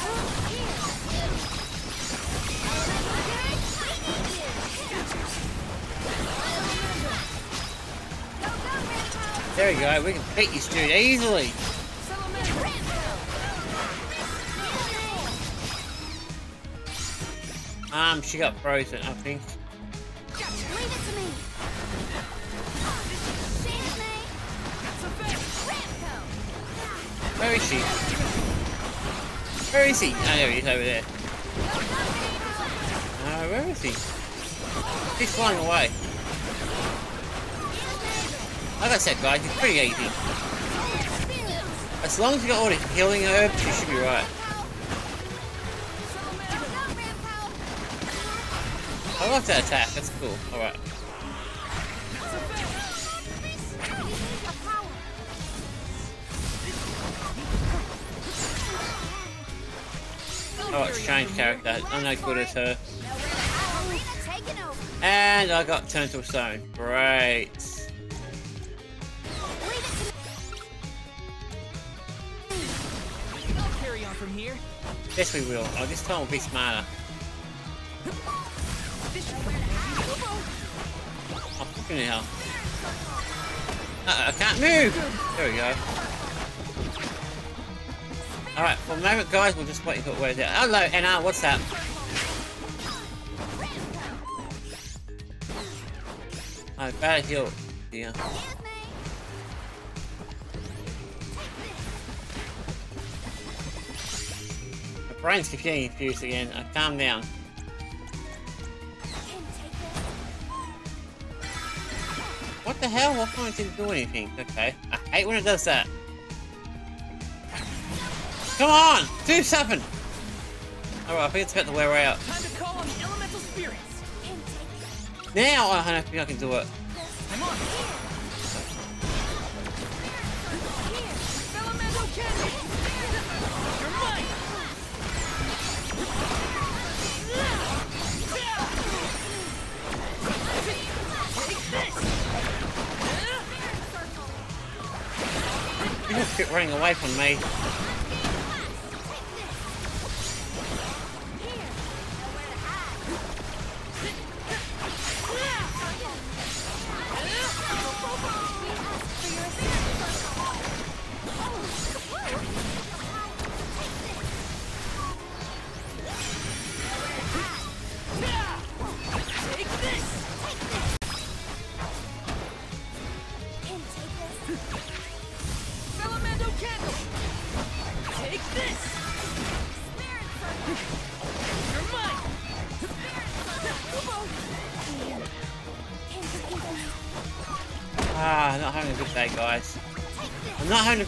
There we go, we can beat this dude easily. Um, she got frozen, I think. Where is she? Where is he? Oh, there he is, over there. Uh, where is he? He's flying away. Like I said, guys, it's pretty easy. As long as you got all the healing herbs, you should be right. I like that attack, that's cool. Alright. Oh, it's changed character. I'm no good as her. Careena taking over. And I got turned to a stone. Great. Leave it to me. I'll carry on from here. Yes, we will. Oh, this time we'll be smarter. This should come in handy. Oh, fucking hell. Uh, I can't move. There we go. All right, for a moment, guys, we'll just wait until it. Hello, Anna. What's that? I better heal. Yeah. My brain's getting confused again. Uh, calm down. What the hell? What point didn't do anything? Okay. I hate when it does that. Come on! Do something! Alright, I think it's about to wear out. Time to call on the elemental spirits. Now I don't think I can do it. I'm on. Elemental cannon. You're mine. Take this. You just keep running away from me.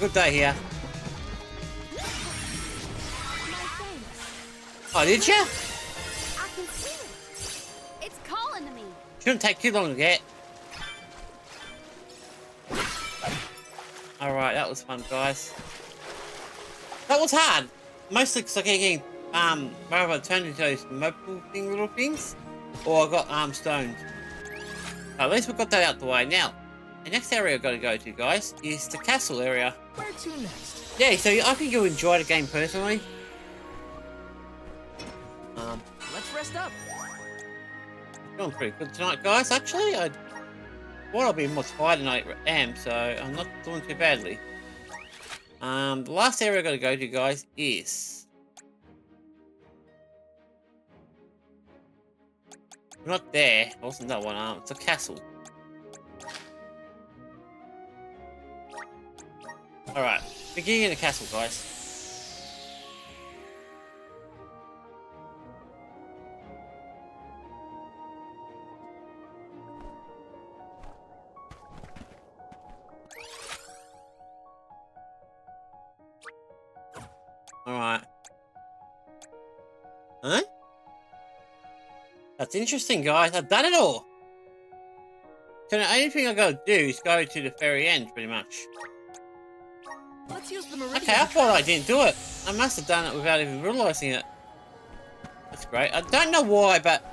Good day here. Oh, did you? I can see it. It's calling to me. Shouldn't take too long to get. Alright, that was fun, guys. That was hard. Mostly because I keep getting, um, rather turned into those mobile thing little things. Or I got, um, stoned. At least we got that out the way. Now, the next area I've got to go to, guys, is the castle area. Where to next? Yeah, so I think you'll enjoy the game personally. Um, Let's rest up. Feeling pretty good tonight, guys. Actually, I thought I'd be more tired than I am, so I'm not doing too badly. Um, the last area I gotta go to, guys, is not there. It wasn't that one. Um, it's a castle. All right, beginning in the castle, guys. Alright. Huh? That's interesting, guys. I've done it all. So the only thing I've gotta do is go to the very end, pretty much. Let's use the meridian. Okay, I thought I didn't do it. I must have done it without even realizing it. That's great. I don't know why, but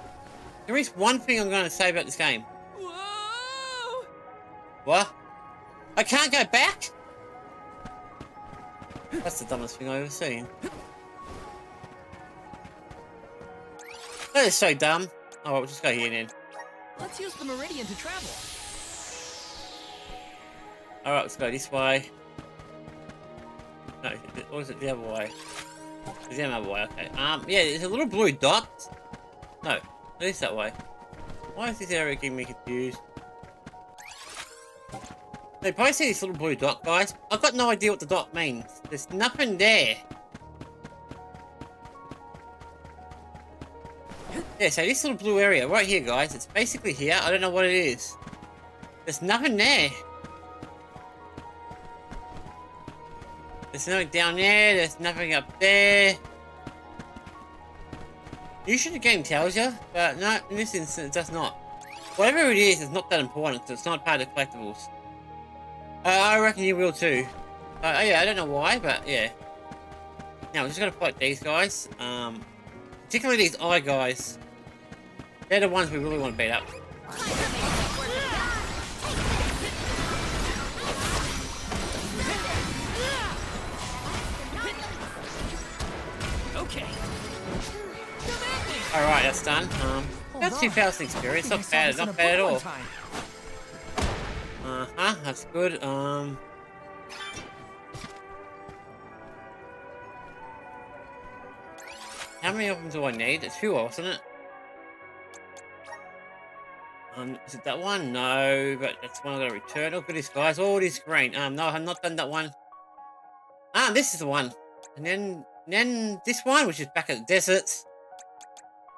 there is one thing I'm gonna say about this game. Whoa! What? I can't go back? That's the dumbest thing I've ever seen. That is so dumb. Oh, we'll just go here then. Let's use the meridian to travel. Alright, let's go this way. Or is it the other way? The other way, okay. Um, yeah, there's a little blue dot. No, it is that way. Why is this area getting me confused? They probably see this little blue dot, guys. I've got no idea what the dot means. There's nothing there. Yeah, so this little blue area right here, guys, it's basically here. I don't know what it is. There's nothing there. There's nothing down there. There's nothing up there. Usually the game tells you, but no, in this instance it does not. Whatever it is, it's not that important because it's not part of the collectibles. Uh, I reckon you will too. Uh, yeah, I don't know why, but yeah. Now, we're just gonna fight these guys. Um, particularly these eye guys. They're the ones we really want to beat up. Alright, that's done. Um, that's 2,000 experience. Not think I saw bad, not bad at all. Uh-huh, that's good. Um... How many of them do I need? It's few, wasn't it? Um, is it that one? No, but that's one I gotta return. Look at this, guys. Oh, this green. Um, no, I've not done that one. Ah, this is the one. And then, then this one, which is back at the desert.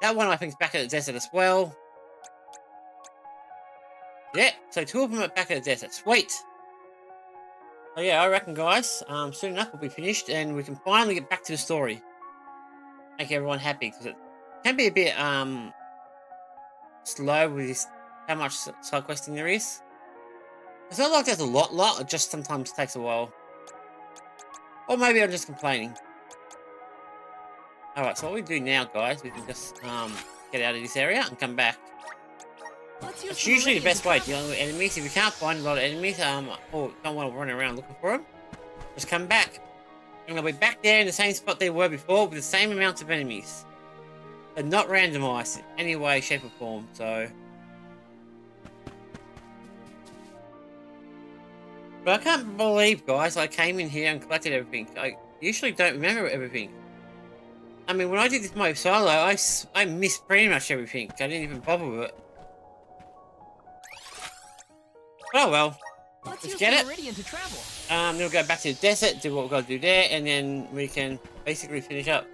That one I think is back at the desert as well. Yeah, so two of them are back at the desert. Sweet. Oh yeah, I reckon, guys, um, soon enough we'll be finished and we can finally get back to the story. Make everyone happy, because it can be a bit, um, slow with this, how much side questing there is. It's not like there's a lot, lot, it just sometimes takes a while. Or maybe I'm just complaining. Alright, so what we do now, guys, we can just, um, get out of this area and come back. It's usually the best way dealing with enemies. If you can't find a lot of enemies, um, or don't want to run around looking for them, just come back. And they'll be back there in the same spot they were before with the same amount of enemies. But not randomized in any way, shape, or form, so... But I can't believe, guys, I came in here and collected everything. I usually don't remember everything. I mean, when I did this mode solo, I, I missed pretty much everything. I didn't even bother with it. Oh well. Let's Let's get it. to travel. Um, then we'll go back to the desert, do what we've got to do there, and then we can basically finish up.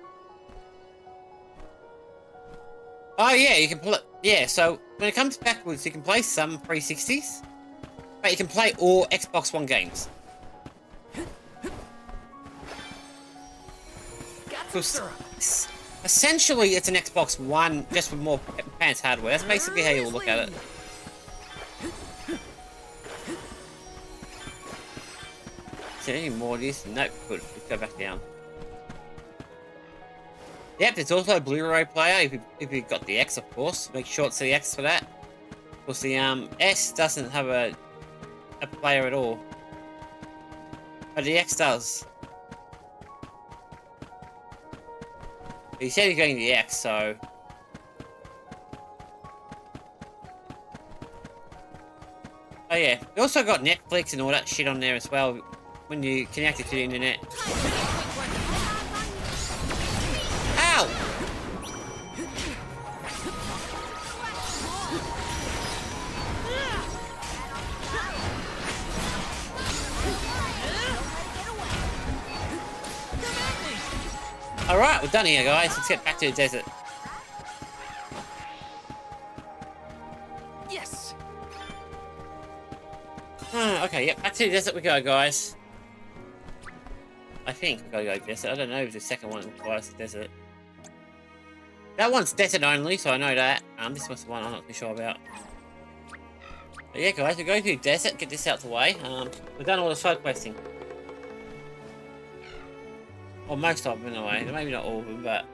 Oh yeah, you can play. Yeah, so when it comes backwards, you can play some 360s, but you can play all Xbox One games. Got some syrup. Essentially, it's an Xbox One just with more pants hardware. That's basically how you look at it. Is there any more of this? Nope, good. Let's go back down. Yep, there's also a Blu-ray player if you if you got the X, of course. Make sure it's the X for that. Of course, the um S doesn't have a a player at all, but the X does. He said he's getting the X, so Oh yeah, we also got Netflix and all that shit on there as well when you connect it to the internet. Alright, we're done here guys, let's get back to the desert. Yes. Ah, okay, yep, back to the desert we go guys. I think we gotta go desert. I don't know if the second one requires the desert. That one's desert only, so I know that. Um, this one's the one I'm not too sure about. But yeah, guys, we're going to the desert, get this out of the way. Um, we've done all the side questing. Or most of them, anyway. Maybe not all of them, but...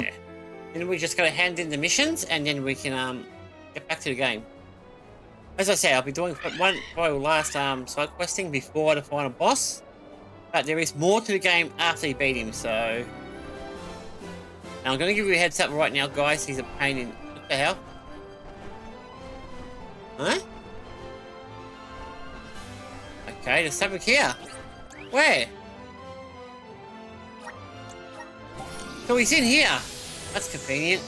Yeah. Then we just gotta hand in the missions, and then we can, um, get back to the game. As I say, I'll be doing one probably last um side questing before the final boss. But there is more to the game after you beat him, so now I'm gonna give you a heads up right now, guys. He's a pain in what the hell? Huh? Okay, there's something here. Where? So he's in here. That's convenient.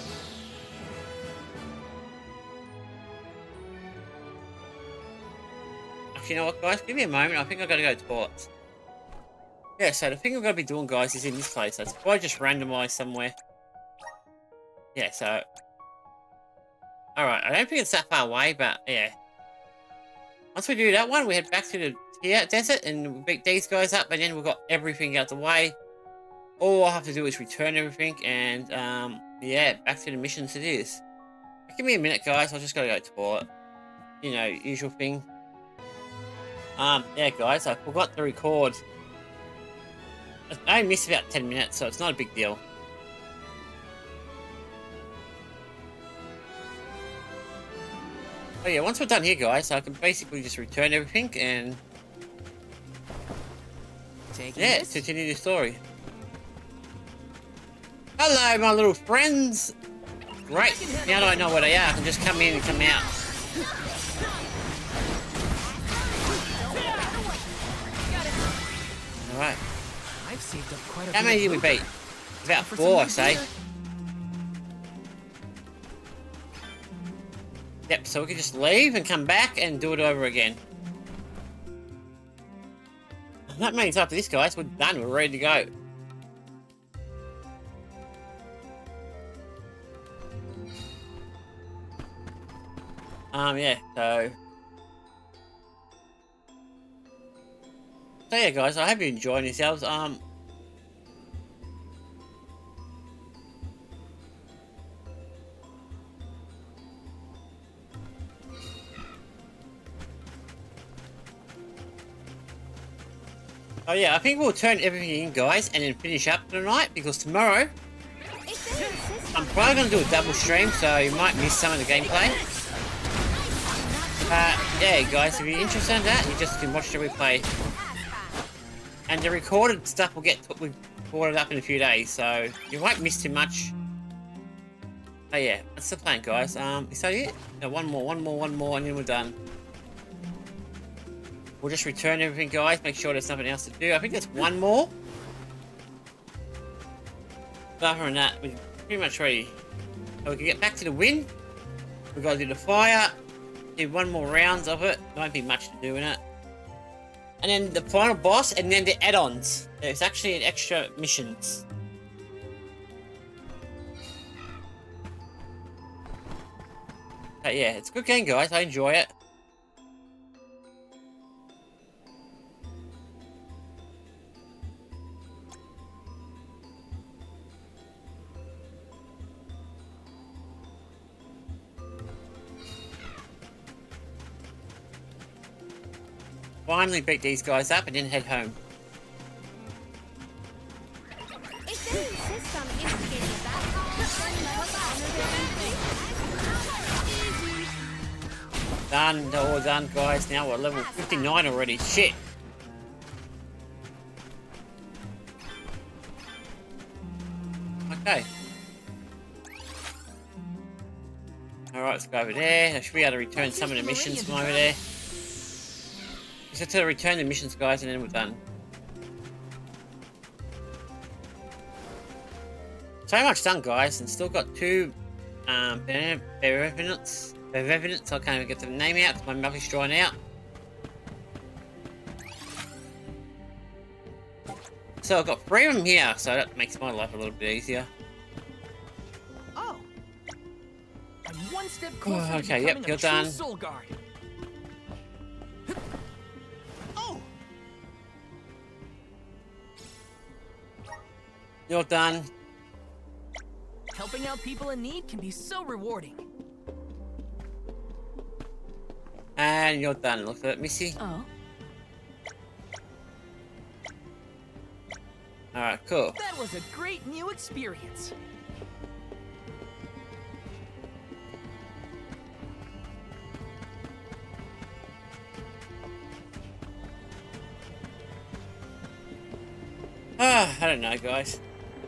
Actually, you know what, guys? Give me a moment. I think I've gotta go to toilet. Yeah, so the thing I'm gonna be doing, guys, is in this place. That's probably just randomized somewhere. Yeah, so... Alright, I don't think it's that far away, but yeah. Once we do that one, we head back to the here desert and beat these guys up, and then we've got everything out the way. All I have to do is return everything, and um, yeah, back to the missions it is. Give me a minute, guys. I just gotta go to toilet. You know, usual thing. Um, yeah, guys, I forgot to record. I missed about 10 minutes, so it's not a big deal. Oh yeah, once we're done here, guys, I can basically just return everything and, Taking yeah, this. continue the story. Hello, my little friends. Great. now that I know where they are, I can just come in and come out. Alright. I've saved up quite a How many did we beat? About four, I say. Yep, so we can just leave and come back and do it over again. That means after this, guys, we're done. We're ready to go. Um, yeah, so... So yeah, guys, I hope you're enjoying yourselves. Um, Oh yeah, I think we'll turn everything in, guys, and then finish up tonight because tomorrow If they insist I'm probably going to do a double stream, so you might miss some of the gameplay. Uh, yeah, guys, if you're interested in that, you just can watch the replay. And the recorded stuff will get we recorded up in a few days, so you won't miss too much. Oh yeah, that's the plan, guys. Um, is that it? No, one more, one more, one more, and then we're done. We'll just return everything, guys. Make sure there's nothing else to do. I think there's one more. Than that, we're pretty much ready. So we can get back to the wind. We've got to do the fire. Do one more rounds of it. There won't be much to do in it. And then the final boss, and then the add-ons. There's actually an extra missions. But yeah, it's a good game, guys. I enjoy it. Finally beat these guys up and then head home. If they insist on instigating a battle, then let us honor their Done, all done, guys. Now we're level 59 already. Shit. Okay. Alright, let's go over there. I should be able to return some of the missions from over there. Just have to return the missions, guys, and then we're done. So much done, guys, and still got two um, evidence. Evidence. I can't even get the name out. My mouth is drying out. So I've got three of them here, so that makes my life a little bit easier. Oh. I'm one step closer Oh, okay, to yep, you're done. soul guard. You're done. helping out people in need can be so rewarding. And you're done. Look at me see. Oh. Alright, cool. That was a great new experience. Ah, I don't know, guys.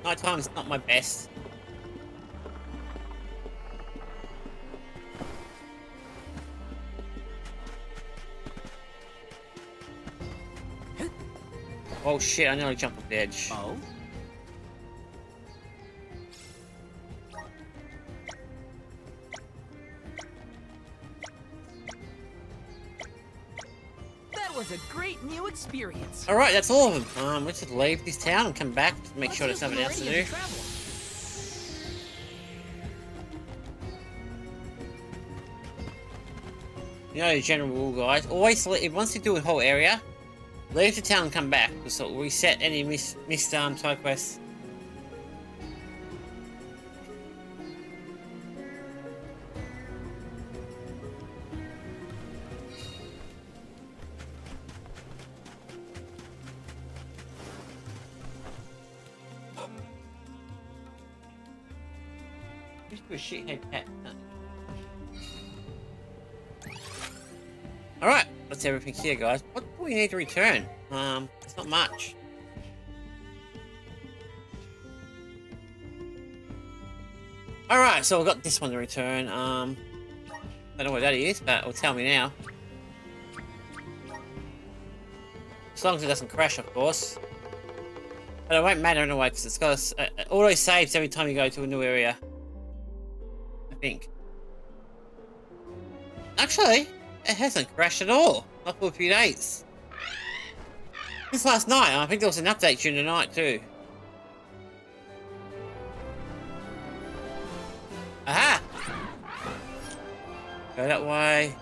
Night time's not my best. Oh shit, I nearly jumped off the edge. Oh? Was a great new experience. Alright, that's all of them. Um, let's just leave this town and come back to make Let's sure there's something else to do. travel. You know the general rule, guys. Always, le- once you do a whole area, leave the town and come back. Because it'll reset any miss, missed um, side quests. Here, guys. What do we need to return? Um, it's not much. Alright, so we've got this one to return. Um, I don't know what that is, but it'll tell me now. As long as it doesn't crash, of course. But it won't matter anyway, because it's got a, uh, auto saves every time you go to a new area. I think. Actually, it hasn't crashed at all. For a few days. This last night, I think there was an update during the night too. Aha! Go that way.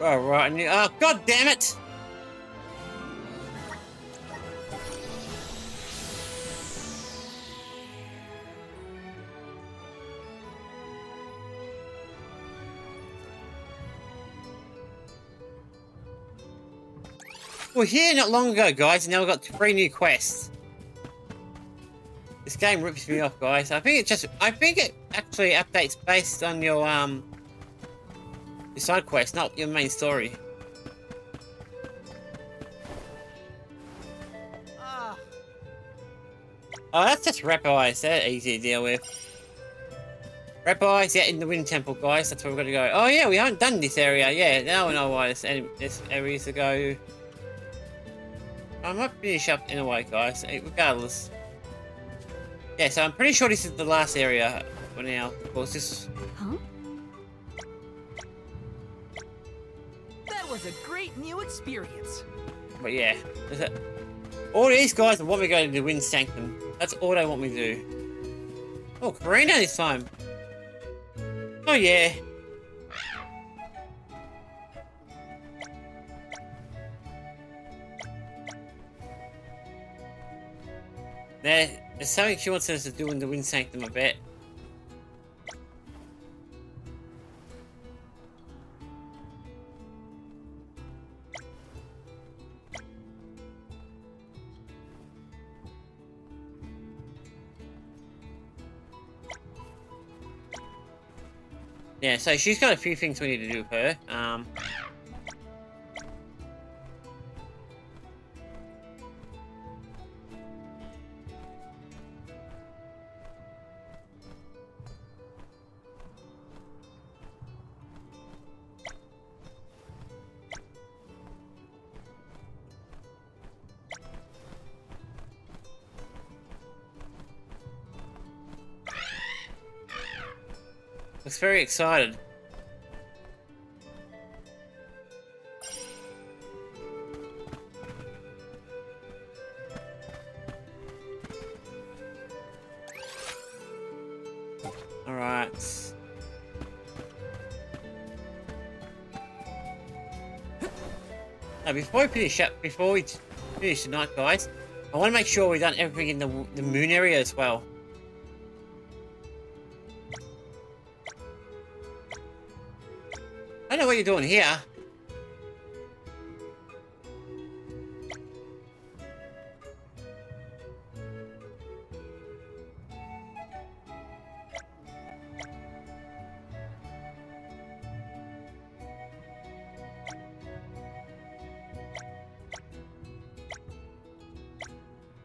Oh, and you- Oh, god damn it! We're here not long ago, guys, and now we've got three new quests. This game rips me off, guys. I think it just, I think it actually updates based on your, um, your side quest, not your main story. Ah, Oh, that's just Rap Eyes. They're easy to deal with. Rap Eyes, yeah, in the Wind Temple, guys. That's where we're going to go. Oh, yeah, we haven't done this area. Yeah, now we know why this, this area is to go. I might finish up in a way, guys, eh, regardless. Yeah, so I'm pretty sure this is the last area for now. Of course, this... Huh? that was a great new experience. But yeah. All these guys want me to go to the Wind Sanctum. That's all they want me to do. Oh, Careena this time. Oh yeah. There, there's something she wants us to do in the Wind Sanctum, I bet. Yeah, so she's got a few things we need to do with her. Um, very excited. Alright. Now, before we finish up, before we finish tonight, guys, I want to make sure we've done everything in the, the moon area as well. What are you're doing here.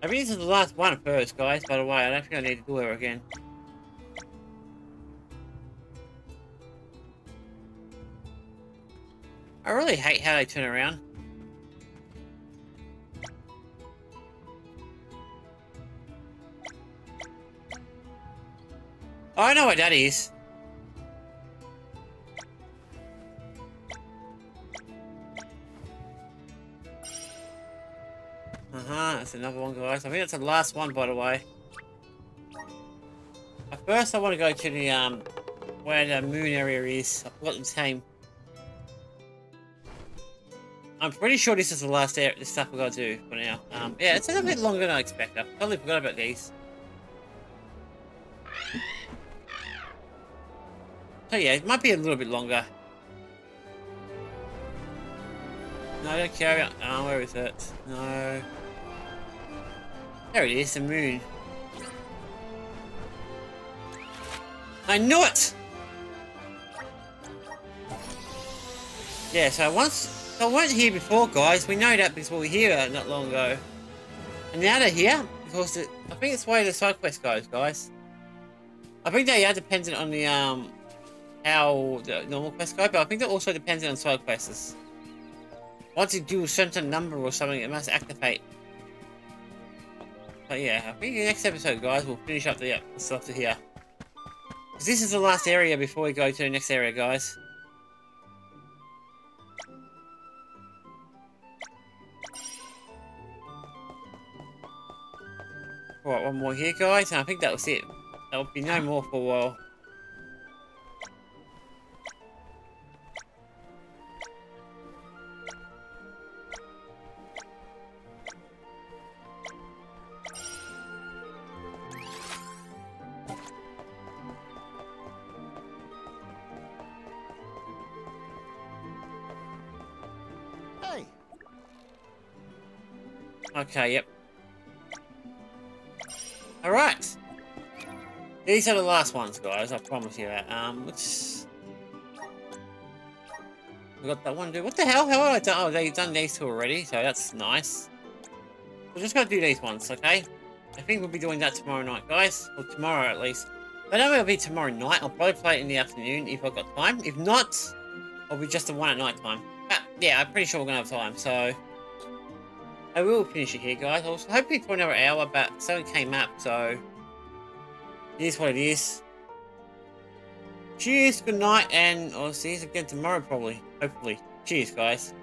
I mean, this is the last one first, guys, by the way. I don't think I need to do her again. Really hate how they turn around. Oh, I know what that is. Uh-huh, that's another one, guys. I think that's the last one, by the way. First, I want to go to the, um, where the moon area is. I forgot the name. I'm pretty sure this is the last area, the stuff we got to do for now. Um, yeah, it's a little bit longer than I expected. I totally forgot about these. So yeah, it might be a little bit longer. No, don't carry on. Oh, where is it? No. There it is, the moon. I knew it! Yeah, so once... I weren't here before, guys. We know that because we were here not long ago. And now they're here because it, I think it's where the side quest goes, guys. I think they are dependent on the, um... How the normal quests go, but I think that also depends on side quests. Once you do a certain number or something, it must activate. But yeah, I think the next episode, guys, we'll finish up the, the stuff to here. Because this is the last area before we go to the next area, guys. Right, one more here, guys, and I think that was it. That will be no more for a while. Hey, Okay, yep. Alright. These are the last ones, guys, I promise you that. Um, let's... We got that one, dude. What the hell? How have I done? Oh, they've done these two already, so that's nice. We're just gonna do these ones, okay? I think we'll be doing that tomorrow night, guys. Or tomorrow, at least. I know it'll be tomorrow night. I'll probably play it in the afternoon if I've got time. If not, I'll be just the one at night time. But, yeah, I'm pretty sure we're gonna have time, so... I will finish it here, guys. I was hoping for another hour, but something came up, so... It is what it is. Cheers, good night, and I'll see you again tomorrow, probably. Hopefully. Cheers, guys.